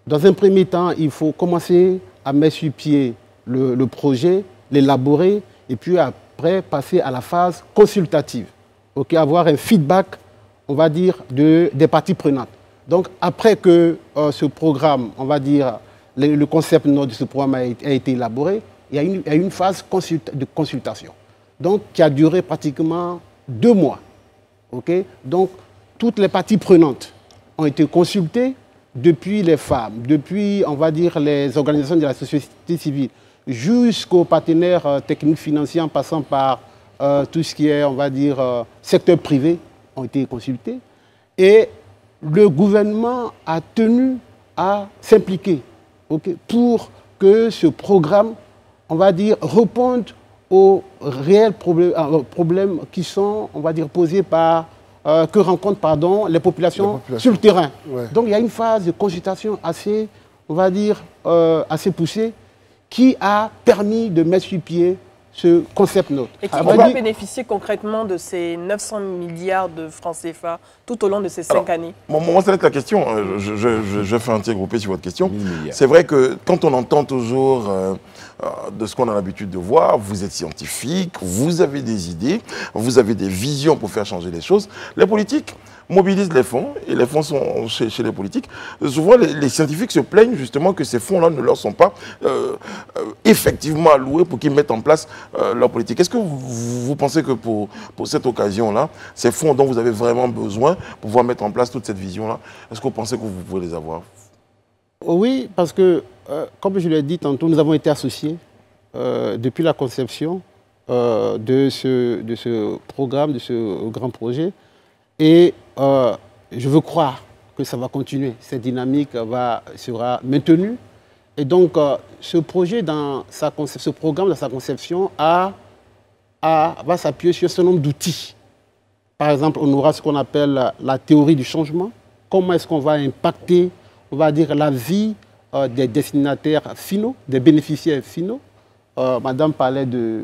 Dans un premier temps, il faut commencer à mettre sur pied le, projet, l'élaborer, et puis après passer à la phase consultative. Avoir un feedback, on va dire, de, des parties prenantes. Donc, après que euh, ce programme, on va dire, le, concept de ce programme a, été élaboré, il y a une phase de consultation, donc qui a duré pratiquement deux mois. donc, toutes les parties prenantes ont été consultées, depuis les femmes, depuis, on va dire, les organisations de la société civile, jusqu'aux partenaires euh, techniques financiers en passant par euh, tout ce qui est, on va dire, secteur privé, ont été consultés. Et le gouvernement a tenu à s'impliquer pour que ce programme, on va dire, réponde aux réels euh, problèmes, qui sont, on va dire, posés par, euh, que rencontrent pardon, les, populations sur le terrain. Donc il y a une phase de consultation assez, on va dire, euh, assez poussée qui a permis de mettre sur pied ce concept note. Et qui va bénéficier concrètement de ces 900 milliards de francs CFA tout au long de ces cinq années Moi, ça va être la question. Euh, je, fais un petit groupé sur votre question. C'est vrai que quand on entend toujours euh, euh, de ce qu'on a l'habitude de voir, vous êtes scientifique, vous avez des idées, vous avez des visions pour faire changer les choses. Les politiques, mobilisent les fonds, et les fonds sont chez, les politiques. Souvent, les, scientifiques se plaignent justement que ces fonds-là ne leur sont pas euh, euh, effectivement alloués pour qu'ils mettent en place euh, leur politique. Est-ce que vous, pensez que pour, pour cette occasion-là, ces fonds dont vous avez vraiment besoin pour pouvoir mettre en place toute cette vision-là, est-ce que vous pensez que vous pouvez les avoir? Oui, parce que, comme je l'ai dit tantôt, nous avons été associés depuis la conception de, ce, de ce programme, de ce grand projet. Et euh, je veux croire que ça va continuer. Cette dynamique va, sera maintenue. Et donc, euh, ce projet, dans sa ce programme, dans sa conception, a, a- va s'appuyer sur certain nombre d'outils. Par exemple, on aura ce qu'on appelle la, théorie du changement. Comment est-ce qu'on va impacter, on va dire, la vie euh, des destinataires finaux, des bénéficiaires finaux? Madame parlait de,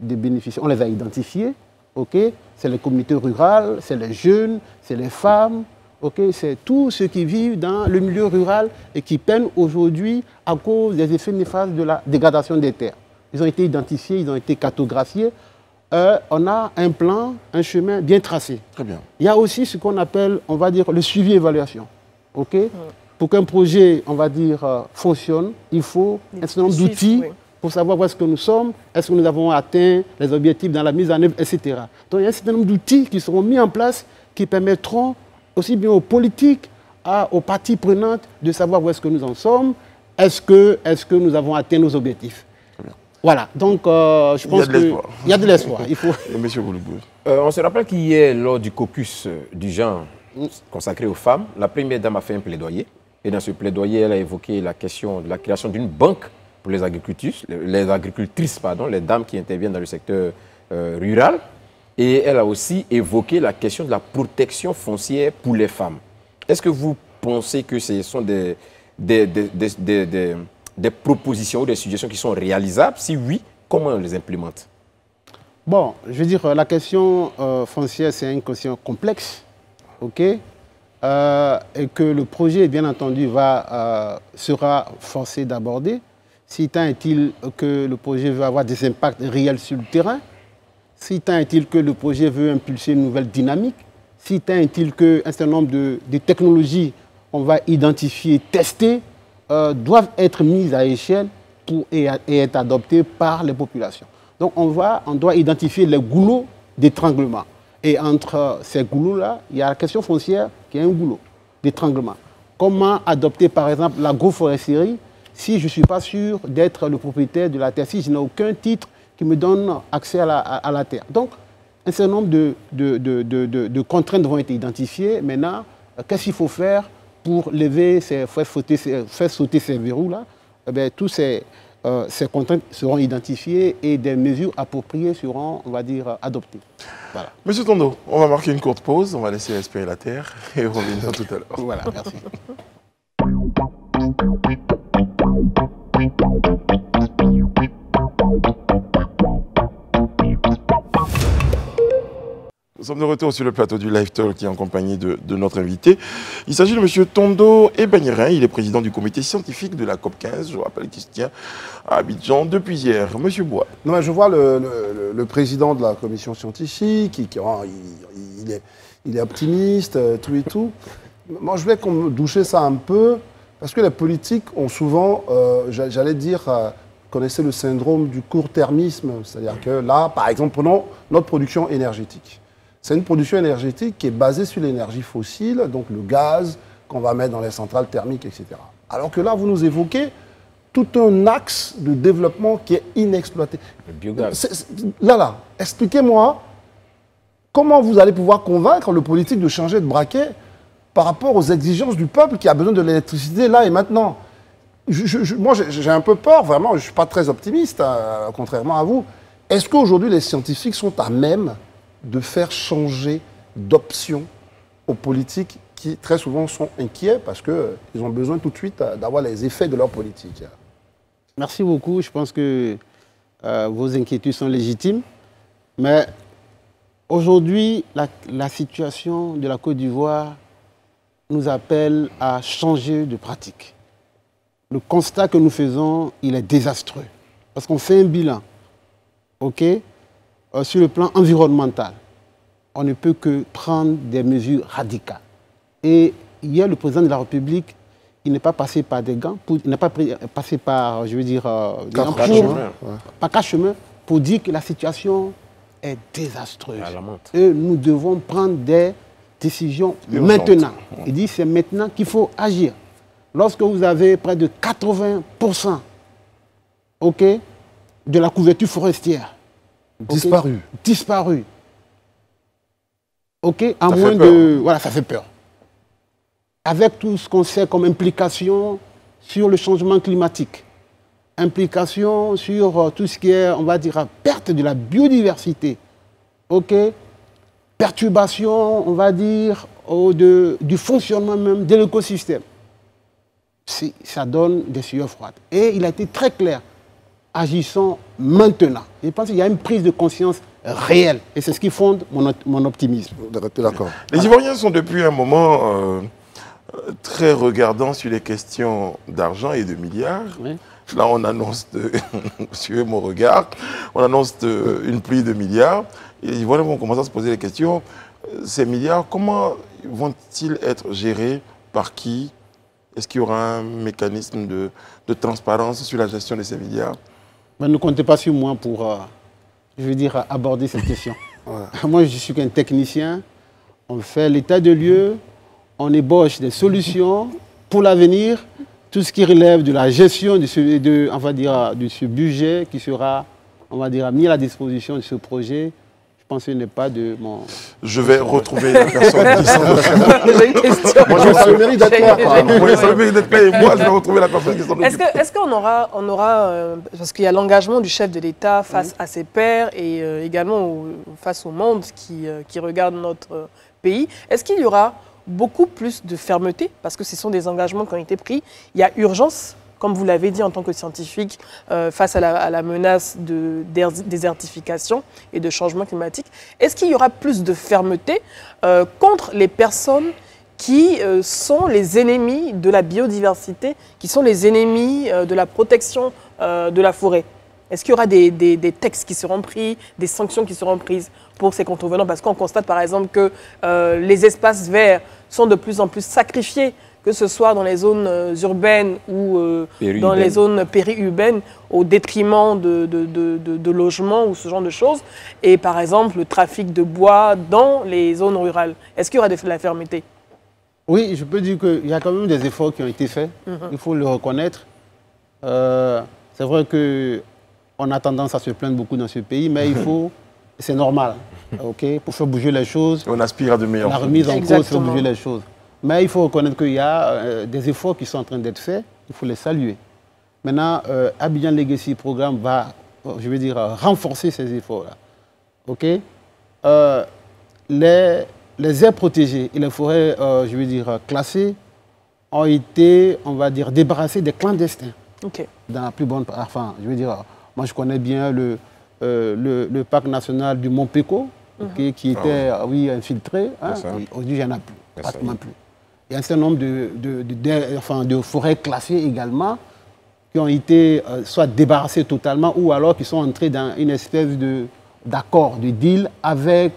des bénéficiaires, on les a identifiés. ok? C'est les communautés rurales, c'est les jeunes, c'est les femmes, ok? C'est tous ceux qui vivent dans le milieu rural et qui peinent aujourd'hui à cause des effets néfastes de la dégradation des terres. Ils ont été identifiés, ils ont été cartographiés. Euh, on a un plan, un chemin bien tracé. Très bien. Il y a aussi ce qu'on appelle, on va dire, le suivi-évaluation. ok? Pour qu'un projet, on va dire, euh, fonctionne, il faut un certain nombre d'outils oui. Pour savoir où est-ce que nous sommes, est-ce que nous avons atteint les objectifs dans la mise en œuvre, etc. Donc il y a un certain nombre d'outils qui seront mis en place qui permettront aussi bien aux politiques, à- aux parties prenantes de savoir où est-ce que nous en sommes, est-ce que, est que nous avons atteint nos objectifs. Voilà, donc euh, je Il y a pense de que- l'espoir. Il y a de l'espoir. Il faut... Monsieur Gouloubou. Euh, on se rappelle qu'hier, lors du caucus euh, du genre consacré aux femmes, la première dame a fait un plaidoyer. Et dans ce plaidoyer, elle a évoqué la question de la création d'une banque pour les agricultrices, les agricultrices, pardon, les dames qui interviennent dans le secteur euh, rural. Et elle a aussi évoqué la question de la protection foncière pour les femmes. Est-ce que vous pensez que ce sont des, des, propositions ou des suggestions qui sont réalisables? Si oui, comment on les implémente? Bon, je veux dire, euh, la question euh, foncière, c'est une question complexe, ok? Et que le projet, bien entendu, va, sera forcé d'aborder. Si tant est-il que le projet veut avoir des impacts réels sur le terrain, si tant est-il que le projet veut impulser une nouvelle dynamique, si tant est-il qu'un certain nombre de, technologies qu'on va identifier, tester, euh, doivent être mises à échelle et, être adoptées par les populations. Donc on, on doit identifier les goulots d'étranglement. Et entre euh, ces goulots-là, il y a la question foncière qui est un goulot d'étranglement. Comment adopter par exemple l'agroforesterie si je ne suis pas sûr d'être le propriétaire de la terre, si je n'ai aucun titre qui me donne accès à la, à- à la terre. Donc, un certain nombre de, de- de- de- de- de contraintes vont être identifiées. Maintenant, euh, qu'est-ce qu'il faut faire pour lever, ces, faire, sauter, ces- faire sauter ces verrous-là Eh bien, Tous ces, euh, ces contraintes seront identifiées et des mesures appropriées seront, on va dire, adoptées. Voilà. Monsieur Tondo, on va marquer une courte pause, on va laisser respirer la terre et revenir tout à l'heure. Voilà, merci. Nous sommes de retour sur le plateau du Live Talk qui est en compagnie de, notre invité. Il s'agit de M. Tondo Ebanirin. Il est président du comité scientifique de la COP15. Je rappelle qu'il se tient à Abidjan depuis hier. Monsieur Bois. Non, je vois le, président de la commission scientifique, oh, il, il est, il est optimiste, euh, tout et tout. Moi, je voulais qu'on me douchait ça un peu, parce que les politiques ont souvent, euh, j'a- j'allais dire, euh, connaissez le syndrome du court-termisme. C'est-à-dire que là, par exemple, prenons notre production énergétique. C'est une production énergétique qui est basée sur l'énergie fossile, donc le gaz qu'on va mettre dans les centrales thermiques, etc. Alors que là, vous nous évoquez tout un axe de développement qui est inexploité. Le biogaz. C'est- Là, là, expliquez-moi comment vous allez pouvoir convaincre le politique de changer de braquet par rapport aux exigences du peuple qui a besoin de l'électricité là et maintenant. Moi, j'ai un peu peur, vraiment, je ne suis pas très optimiste, euh, contrairement à vous. Est-ce qu'aujourd'hui, les scientifiques sont à même de faire changer d'option aux politiques qui, très souvent, sont inquiets parce qu'ils ont besoin tout de suite euh, d'avoir les effets de leur politique? Merci beaucoup. Je pense que euh, vos inquiétudes sont légitimes. Mais aujourd'hui, la situation de la Côte d'Ivoire nous appelle à changer de pratique. Le constat que nous faisons, il est désastreux. Parce qu'on fait un bilan. OK Euh, Sur le plan environnemental, on ne peut que prendre des mesures radicales. Et hier, le président de la République, il n'est pas passé par des gants, pour- il n'est pas passé par, je veux dire, euh, des gants pour- par quatre chemins pour dire que la situation est désastreuse. Et nous devons prendre des Urgentes. maintenant. Il dit c'est maintenant qu'il faut agir. Lorsque vous avez près de 80% ok, de la couverture forestière ok, Disparu. disparue, ok, Ça fait moins de. Voilà, ça fait peur. avec tout ce qu'on sait comme implication sur le changement climatique, implication sur euh, tout ce qui est, on va dire, perte de la biodiversité, ok, perturbation, on va dire, au de, du fonctionnement même de l'écosystème. Si- Ça donne des sueurs froides. Et il a été très clair, agissons maintenant. Je pense qu'il y a une prise de conscience réelle. Et c'est ce qui fonde mon, mon optimisme. D'accord. Les Ivoiriens sont depuis un moment euh, euh, très regardants sur les questions d'argent et de milliards. Oui. Là, on annonce, de, suivez mon regard, on annonce de- une pluie de milliards. Les Ivoiriens vont commencer à se poser les questions. Ces milliards, comment vont-ils être gérés? Par qui? Est-ce qu'il y aura un mécanisme de, de transparence sur la gestion de ces milliards Mais ne comptez pas sur moi pour, euh, je veux dire, aborder cette question. Moi, je suis qu'un technicien. On fait l'état de lieu, on ébauche des solutions pour l'avenir. Tout ce qui relève de la gestion de ce, de, on va dire, de ce budget qui sera, on va dire, mis à la disposition de ce projet, je pense n'est pas de mon... Je vais retrouver la personne qui s'en J'ai une question. Moi, je mérite d'être là, mérite d'être. Et moi, je vais retrouver la personne qui s'en Est-ce occupe. que- est-ce qu'on aura, on aura euh, parce qu'il y a l'engagement du chef de l'État face à ses pairs et euh, également au- face au monde qui, euh, qui regarde notre euh, pays, est-ce qu'il y aura beaucoup plus de fermeté? Parce que ce sont des engagements qui ont été pris Il y a urgence, comme vous l'avez dit en tant que scientifique, euh, face à la, menace de désertification et de changement climatique. Est-ce qu'il y aura plus de fermeté euh, contre les personnes qui euh, sont les ennemis de la biodiversité, qui sont les ennemis de la protection de la forêt? Est-ce qu'il y aura des, textes qui seront pris, des sanctions qui seront prises pour ces contrevenants? Parce qu'on constate par exemple que les espaces verts sont de plus en plus sacrifiés, que ce soit dans les zones euh, urbaines ou euh, dans les zones périurbaines, au détriment de, de- de- de- de logements ou ce genre de choses. Et par exemple, le trafic de bois dans les zones rurales. Est-ce qu'il y aura de la fermeté? Oui, je peux dire qu'il y a quand même des efforts qui ont été faits. Il faut le reconnaître. Euh, c'est vrai qu'on a tendance à se plaindre beaucoup dans ce pays, mais il faut, c'est normal, ok, pour faire bouger les choses, On aspire à de meilleurs. la remise en cause fait Exactement. bouger les choses. Mais il faut reconnaître qu'il y a euh, des efforts qui sont en train d'être faits, il faut les saluer. Maintenant, euh, Abidjan Legacy Programme va, euh, je veux dire, renforcer ces efforts-là. ok? Euh, les, les aires protégées et les forêts, euh, je veux dire, classées, ont été, on va dire, débarrassées des clandestins Ok. dans la plus bonne. Enfin, je veux dire, moi je connais bien le, euh, le, le parc national du Mont Péco, ok, qui était, euh, oui, infiltré. hein. Aujourd'hui, il n'y en a plus, pratiquement plus. Il y a un certain nombre de, de, de- de- enfin, de forêts classées également qui ont été euh, soit débarrassées totalement ou alors qui sont entrées dans une espèce d'accord, de deal avec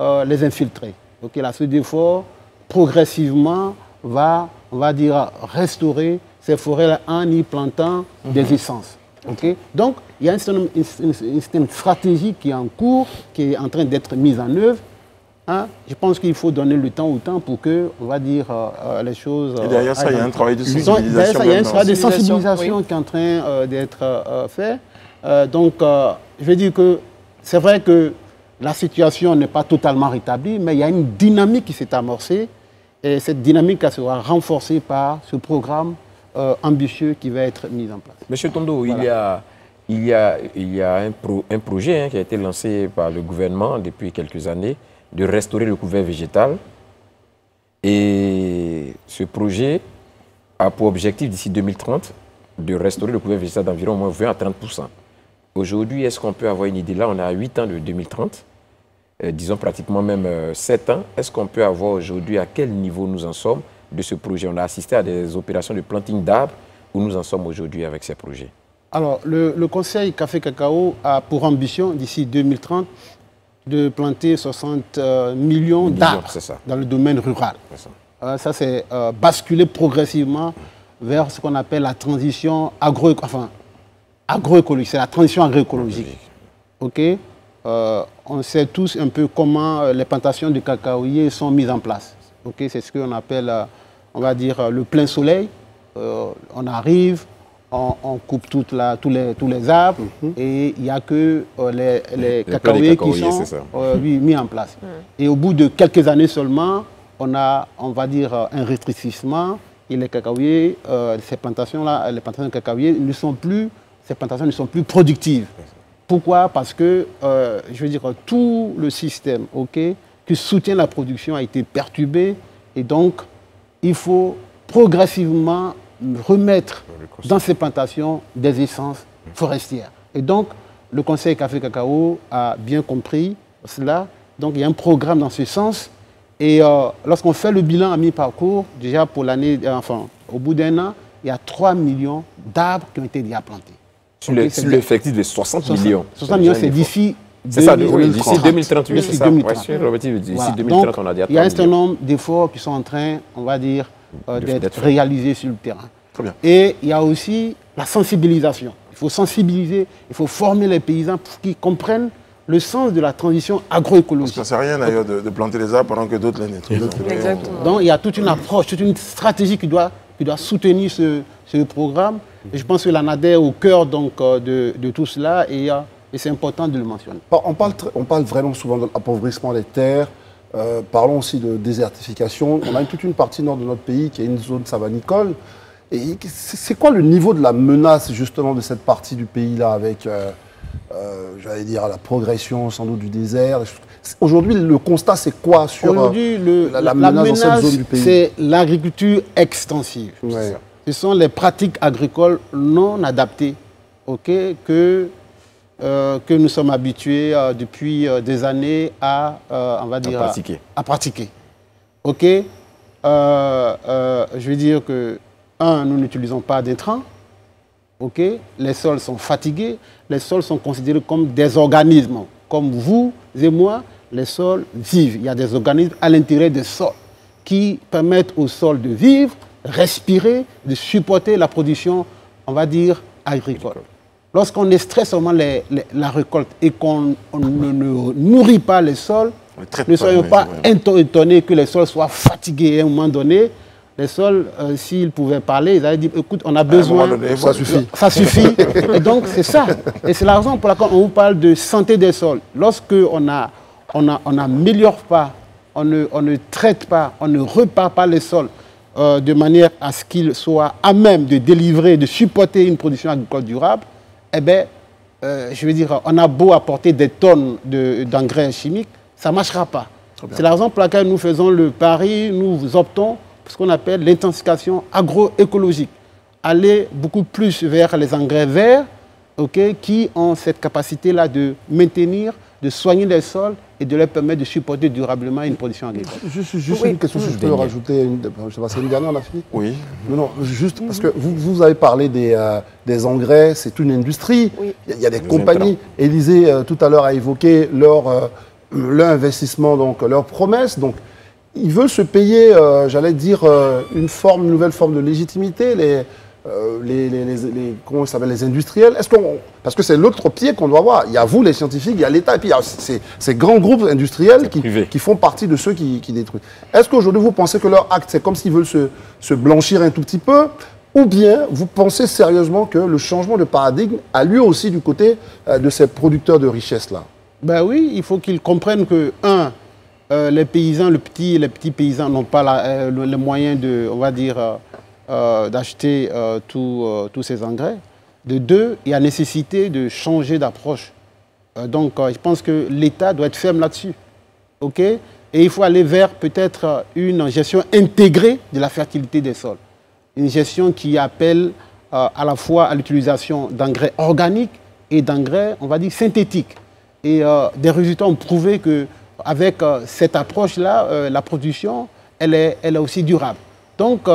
euh, les infiltrés. La d'effort progressivement va, on va dire, restaurer ces forêts-là en y plantant des essences. Donc, il y a une certaine, une- une- une certaine stratégie qui est en cours, qui est en train d'être mise en œuvre. Hein, je pense qu'il faut donner le temps au temps pour que, on va dire, euh, euh, les choses. Et derrière ça, il y a un travail de sensibilisation. derrière ça, il y a un travail de hein. Sensibilisation, sensibilisation qui est en train euh, d'être fait. Euh, donc, euh, je veux dire que c'est vrai que la situation n'est pas totalement rétablie, mais il y a une dynamique qui s'est amorcée. Et cette dynamique sera renforcée par ce programme euh, ambitieux qui va être mis en place. Monsieur Tondo, il y a, il y a, il y a un, pro- un projet hein, qui a été lancé par le gouvernement depuis quelques années de restaurer le couvert végétal. Et ce projet a pour objectif d'ici 2030 de restaurer le couvert végétal d'environ moins 20 à 30% Aujourd'hui, est-ce qu'on peut avoir une idée? Là, on à 8 ans de 2030, euh, disons pratiquement même 7 ans. Est-ce qu'on peut avoir aujourd'hui à quel niveau nous en sommes de ce projet? On a assisté à des opérations de planting d'arbres où nous en sommes aujourd'hui avec ces projets? Alors, le, le Conseil Café Cacao a pour ambition, d'ici 2030, de planter 60 euh, millions d'arbres dans le domaine rural. Ça. Euh, ça, c'est euh, basculer progressivement vers ce qu'on appelle la transition agro enfin, agroécologique. C'est la transition agroécologique. OK? Euh, On sait tous un peu comment les plantations de cacaoyers sont mises en place. C'est ce qu'on appelle, on va dire, le plein soleil. Euh, on arrive, on, on coupe toute la- tous, les, tous les arbres. Et il n'y a que euh, les, les cacaoyers qui sont euh, oui, mis en place. Et au bout de quelques années seulement, on a, on va dire, euh, un rétrécissement. Et les cacaoyers, euh, ces plantations-là, les plantations de cacaoyers ne sont plus, ces plantations ne sont plus productives. Pourquoi? Parce que, euh, je veux dire, tout le système ok, qui soutient la production a été perturbé. Et donc il faut progressivement remettre dans ces plantations des essences forestières. Et donc, le Conseil Café Cacao a bien compris cela. Donc, il y a un programme dans ce sens. Et euh, lorsqu'on fait le bilan à mi-parcours, déjà pour l'année, euh, enfin, au bout d'un an, il y a 3 millions d'arbres qui ont été déjà plantés. Sur le- sur l'effectif de 60 millions. 60 millions, c'est d'ici C'est ça, 2030. oui, d'ici 2038, c'est ça. 2030. Ouais, sur l'objectif d'ici Voilà. 2030, Donc, on a déjà Il y a un 3 certain nombre d'efforts qui sont en train, on va dire, euh, De- d'être réalisés sur le terrain. Très bien. Et il y a aussi la sensibilisation. Il faut sensibiliser, il faut former les paysans pour qu'ils comprennent le sens de la transition Parce agroécologique. que ça sert à rien d'ailleurs de, de planter les arbres pendant que d'autres les. Exactement. Donc il y a toute une approche, toute une stratégie qui doit, qui doit soutenir ce, ce programme. Et je pense que l'ANADER est au cœur donc, euh, de, de tout cela et, euh, et c'est important de le mentionner. On parle, on parle vraiment souvent de l'appauvrissement des terres. Euh, parlons aussi de désertification. On a toute une partie nord de notre pays qui est une zone savanicole. Et c'est quoi le niveau de la menace justement de cette partie du pays-là avec, euh, euh, j'allais dire, la progression sans doute du désert? Aujourd'hui, le constat, c'est quoi sur le- la- la, la la menace dans cette zone du pays? c'est l'agriculture extensive. Ouais. Ce sont les pratiques agricoles non adaptées ok, que, euh, que nous sommes habitués euh, depuis euh, des années à, on va dire, pratiquer. à pratiquer. Ok? Je veux dire que, un, nous n'utilisons pas d'intrants. Ok? Les sols sont fatigués. Les sols sont considérés comme des organismes. Comme vous et moi, les sols vivent. Il y a des organismes à l'intérieur des sols qui permettent au sol de vivre, respirer, de supporter la production, on va dire, agricole. Lorsqu'on extrait seulement les- les- la récolte et qu'on on ne, ne nourrit pas les sols, ne soyons pas étonnés que les sols soient fatigués à un moment donné. Les sols, euh, s'ils pouvaient parler, ils allaient dire, écoute, on a besoin... donné, Ça suffit. Ça suffit. Et donc, c'est ça. Et c'est la raison pour laquelle on vous parle de santé des sols. Lorsque on a, on a- on n'améliore pas, on ne, on ne traite pas, on ne repart pas les sols euh, de manière à ce qu'ils soient à même de délivrer, de supporter une production agricole durable, eh bien, euh, je veux dire, on a beau apporter des tonnes de- d'engrais chimiques, ça ne marchera pas. C'est la raison pour laquelle nous faisons le pari, nous optons pour ce qu'on appelle l'intensification agroécologique aller beaucoup plus vers les engrais verts, qui ont cette capacité-là de maintenir, de soigner les sols et de leur permettre de supporter durablement une production agricole. Juste, juste Oui. une question, si je peux rajouter, une, je sais pas, c'est une dernière, la fille Oui. Non, non, juste parce que vous, vous avez parlé des, euh, des engrais, c'est une industrie. Oui. Il y a- il y, a des compagnies. Élisée, euh, tout à l'heure, a évoqué leur, euh, leur investissement, donc leur promesse. Donc, ils veulent se payer, euh, j'allais dire, euh, une forme, une nouvelle forme de légitimité. Les, euh, les, les, les- les- comment ça s'appelle, les industriels. Est-ce qu'on, parce que c'est l'autre pied qu'on doit voir. Il y a vous, les scientifiques, il y a l'État, et puis il y a ces, ces grands groupes industriels qui, qui font partie de ceux qui, qui détruisent. Est-ce qu'aujourd'hui, vous pensez que leur acte, c'est comme s'ils veulent se, se blanchir un tout petit peu ou bien vous pensez sérieusement que le changement de paradigme a lieu aussi du côté euh, de ces producteurs de richesse-là Ben oui, il faut qu'ils comprennent que, un, euh, les paysans, le petit, les petits paysans n'ont pas la- euh, le- les moyens de, on va dire, euh, d'acheter euh, euh, tous ces engrais. De deux, il y a nécessité de changer d'approche. Donc, je pense que l'État doit être ferme là-dessus. OK? Et il faut aller vers peut-être une gestion intégrée de la fertilité des sols. Une gestion qui appelle à la fois à l'utilisation d'engrais organiques et d'engrais, on va dire, synthétiques. Et des résultats ont prouvé que avec euh, cette approche-là, la production, elle est, elle est aussi durable. Donc,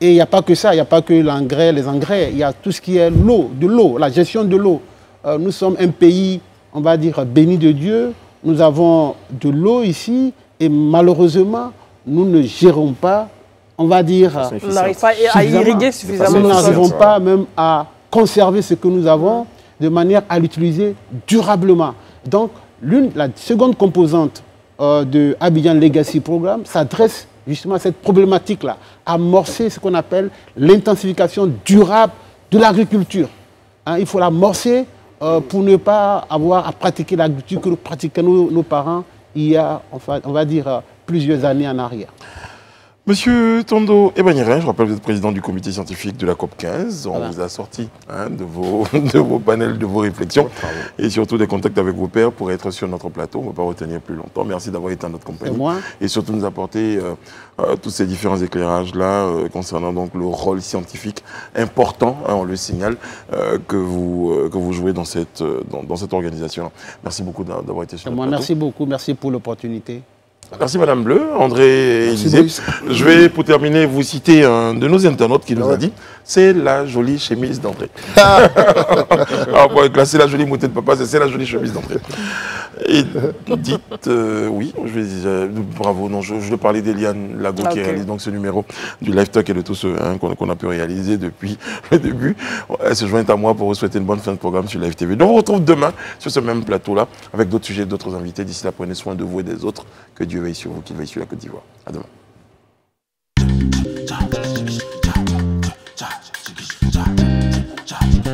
et il n'y a pas que ça, il n'y a pas que l'engrais, les engrais, il y a tout ce qui est l'eau, de l'eau, la gestion de l'eau. Euh, nous sommes un pays, on va dire, béni de Dieu. Nous avons de l'eau ici et malheureusement, nous ne gérons pas, on va dire, On n'arrive pas à Suffisamment. irriguer suffisamment nous n'arrivons pas même à conserver ce que nous avons de manière à l'utiliser durablement. Donc, l'une, la seconde composante euh, de Abidjan Legacy Programme s'adresse justement cette problématique-là, amorcer ce qu'on appelle l'intensification durable de l'agriculture. Hein, il faut l'amorcer euh, pour ne pas avoir à pratiquer l'agriculture que pratiquaient nos, nos parents il y a, on va dire, euh, plusieurs années en arrière. Monsieur Tondo Ebanirin, je rappelle que vous êtes président du comité scientifique de la COP 15. On Voilà. vous a sorti hein, de, vos, de vos panels, de vos réflexions et surtout des contacts avec vos pairs pour être sur notre plateau. On ne va pas retenir plus longtemps. Merci d'avoir été en notre compagnie moi. et surtout nous apporter euh, euh, tous ces différents éclairages-là euh, concernant donc le rôle scientifique important, hein, on le signale, que, vous, que vous jouez dans cette, dans, dans cette organisation. Merci beaucoup d'a- d'avoir été sur notre moi. plateau. Merci beaucoup. Merci pour l'opportunité. Merci Madame Bleu, André Élysée. Moïse. Je vais pour terminer vous citer un de nos internautes qui nous a dit c'est la jolie chemise d'André. Alors pour classer la jolie montée de papa, c'est c'est la jolie chemise d'André. Et dites euh, oui, je vais dire, euh, bravo. Non, je, je vais parler d'Eliane Lago Ah, qui réalise donc ce numéro du live talk et de tout ce hein, qu'on qu'on a pu réaliser depuis le début. Elle se joint à moi pour vous souhaiter une bonne fin de programme sur Live TV. Donc on vous retrouve demain sur ce même plateau-là avec d'autres sujets, d'autres invités. D'ici là, prenez soin de vous et des autres. Que Dieu veille sur vous, qu'il veille sur la Côte d'Ivoire. À demain. charge.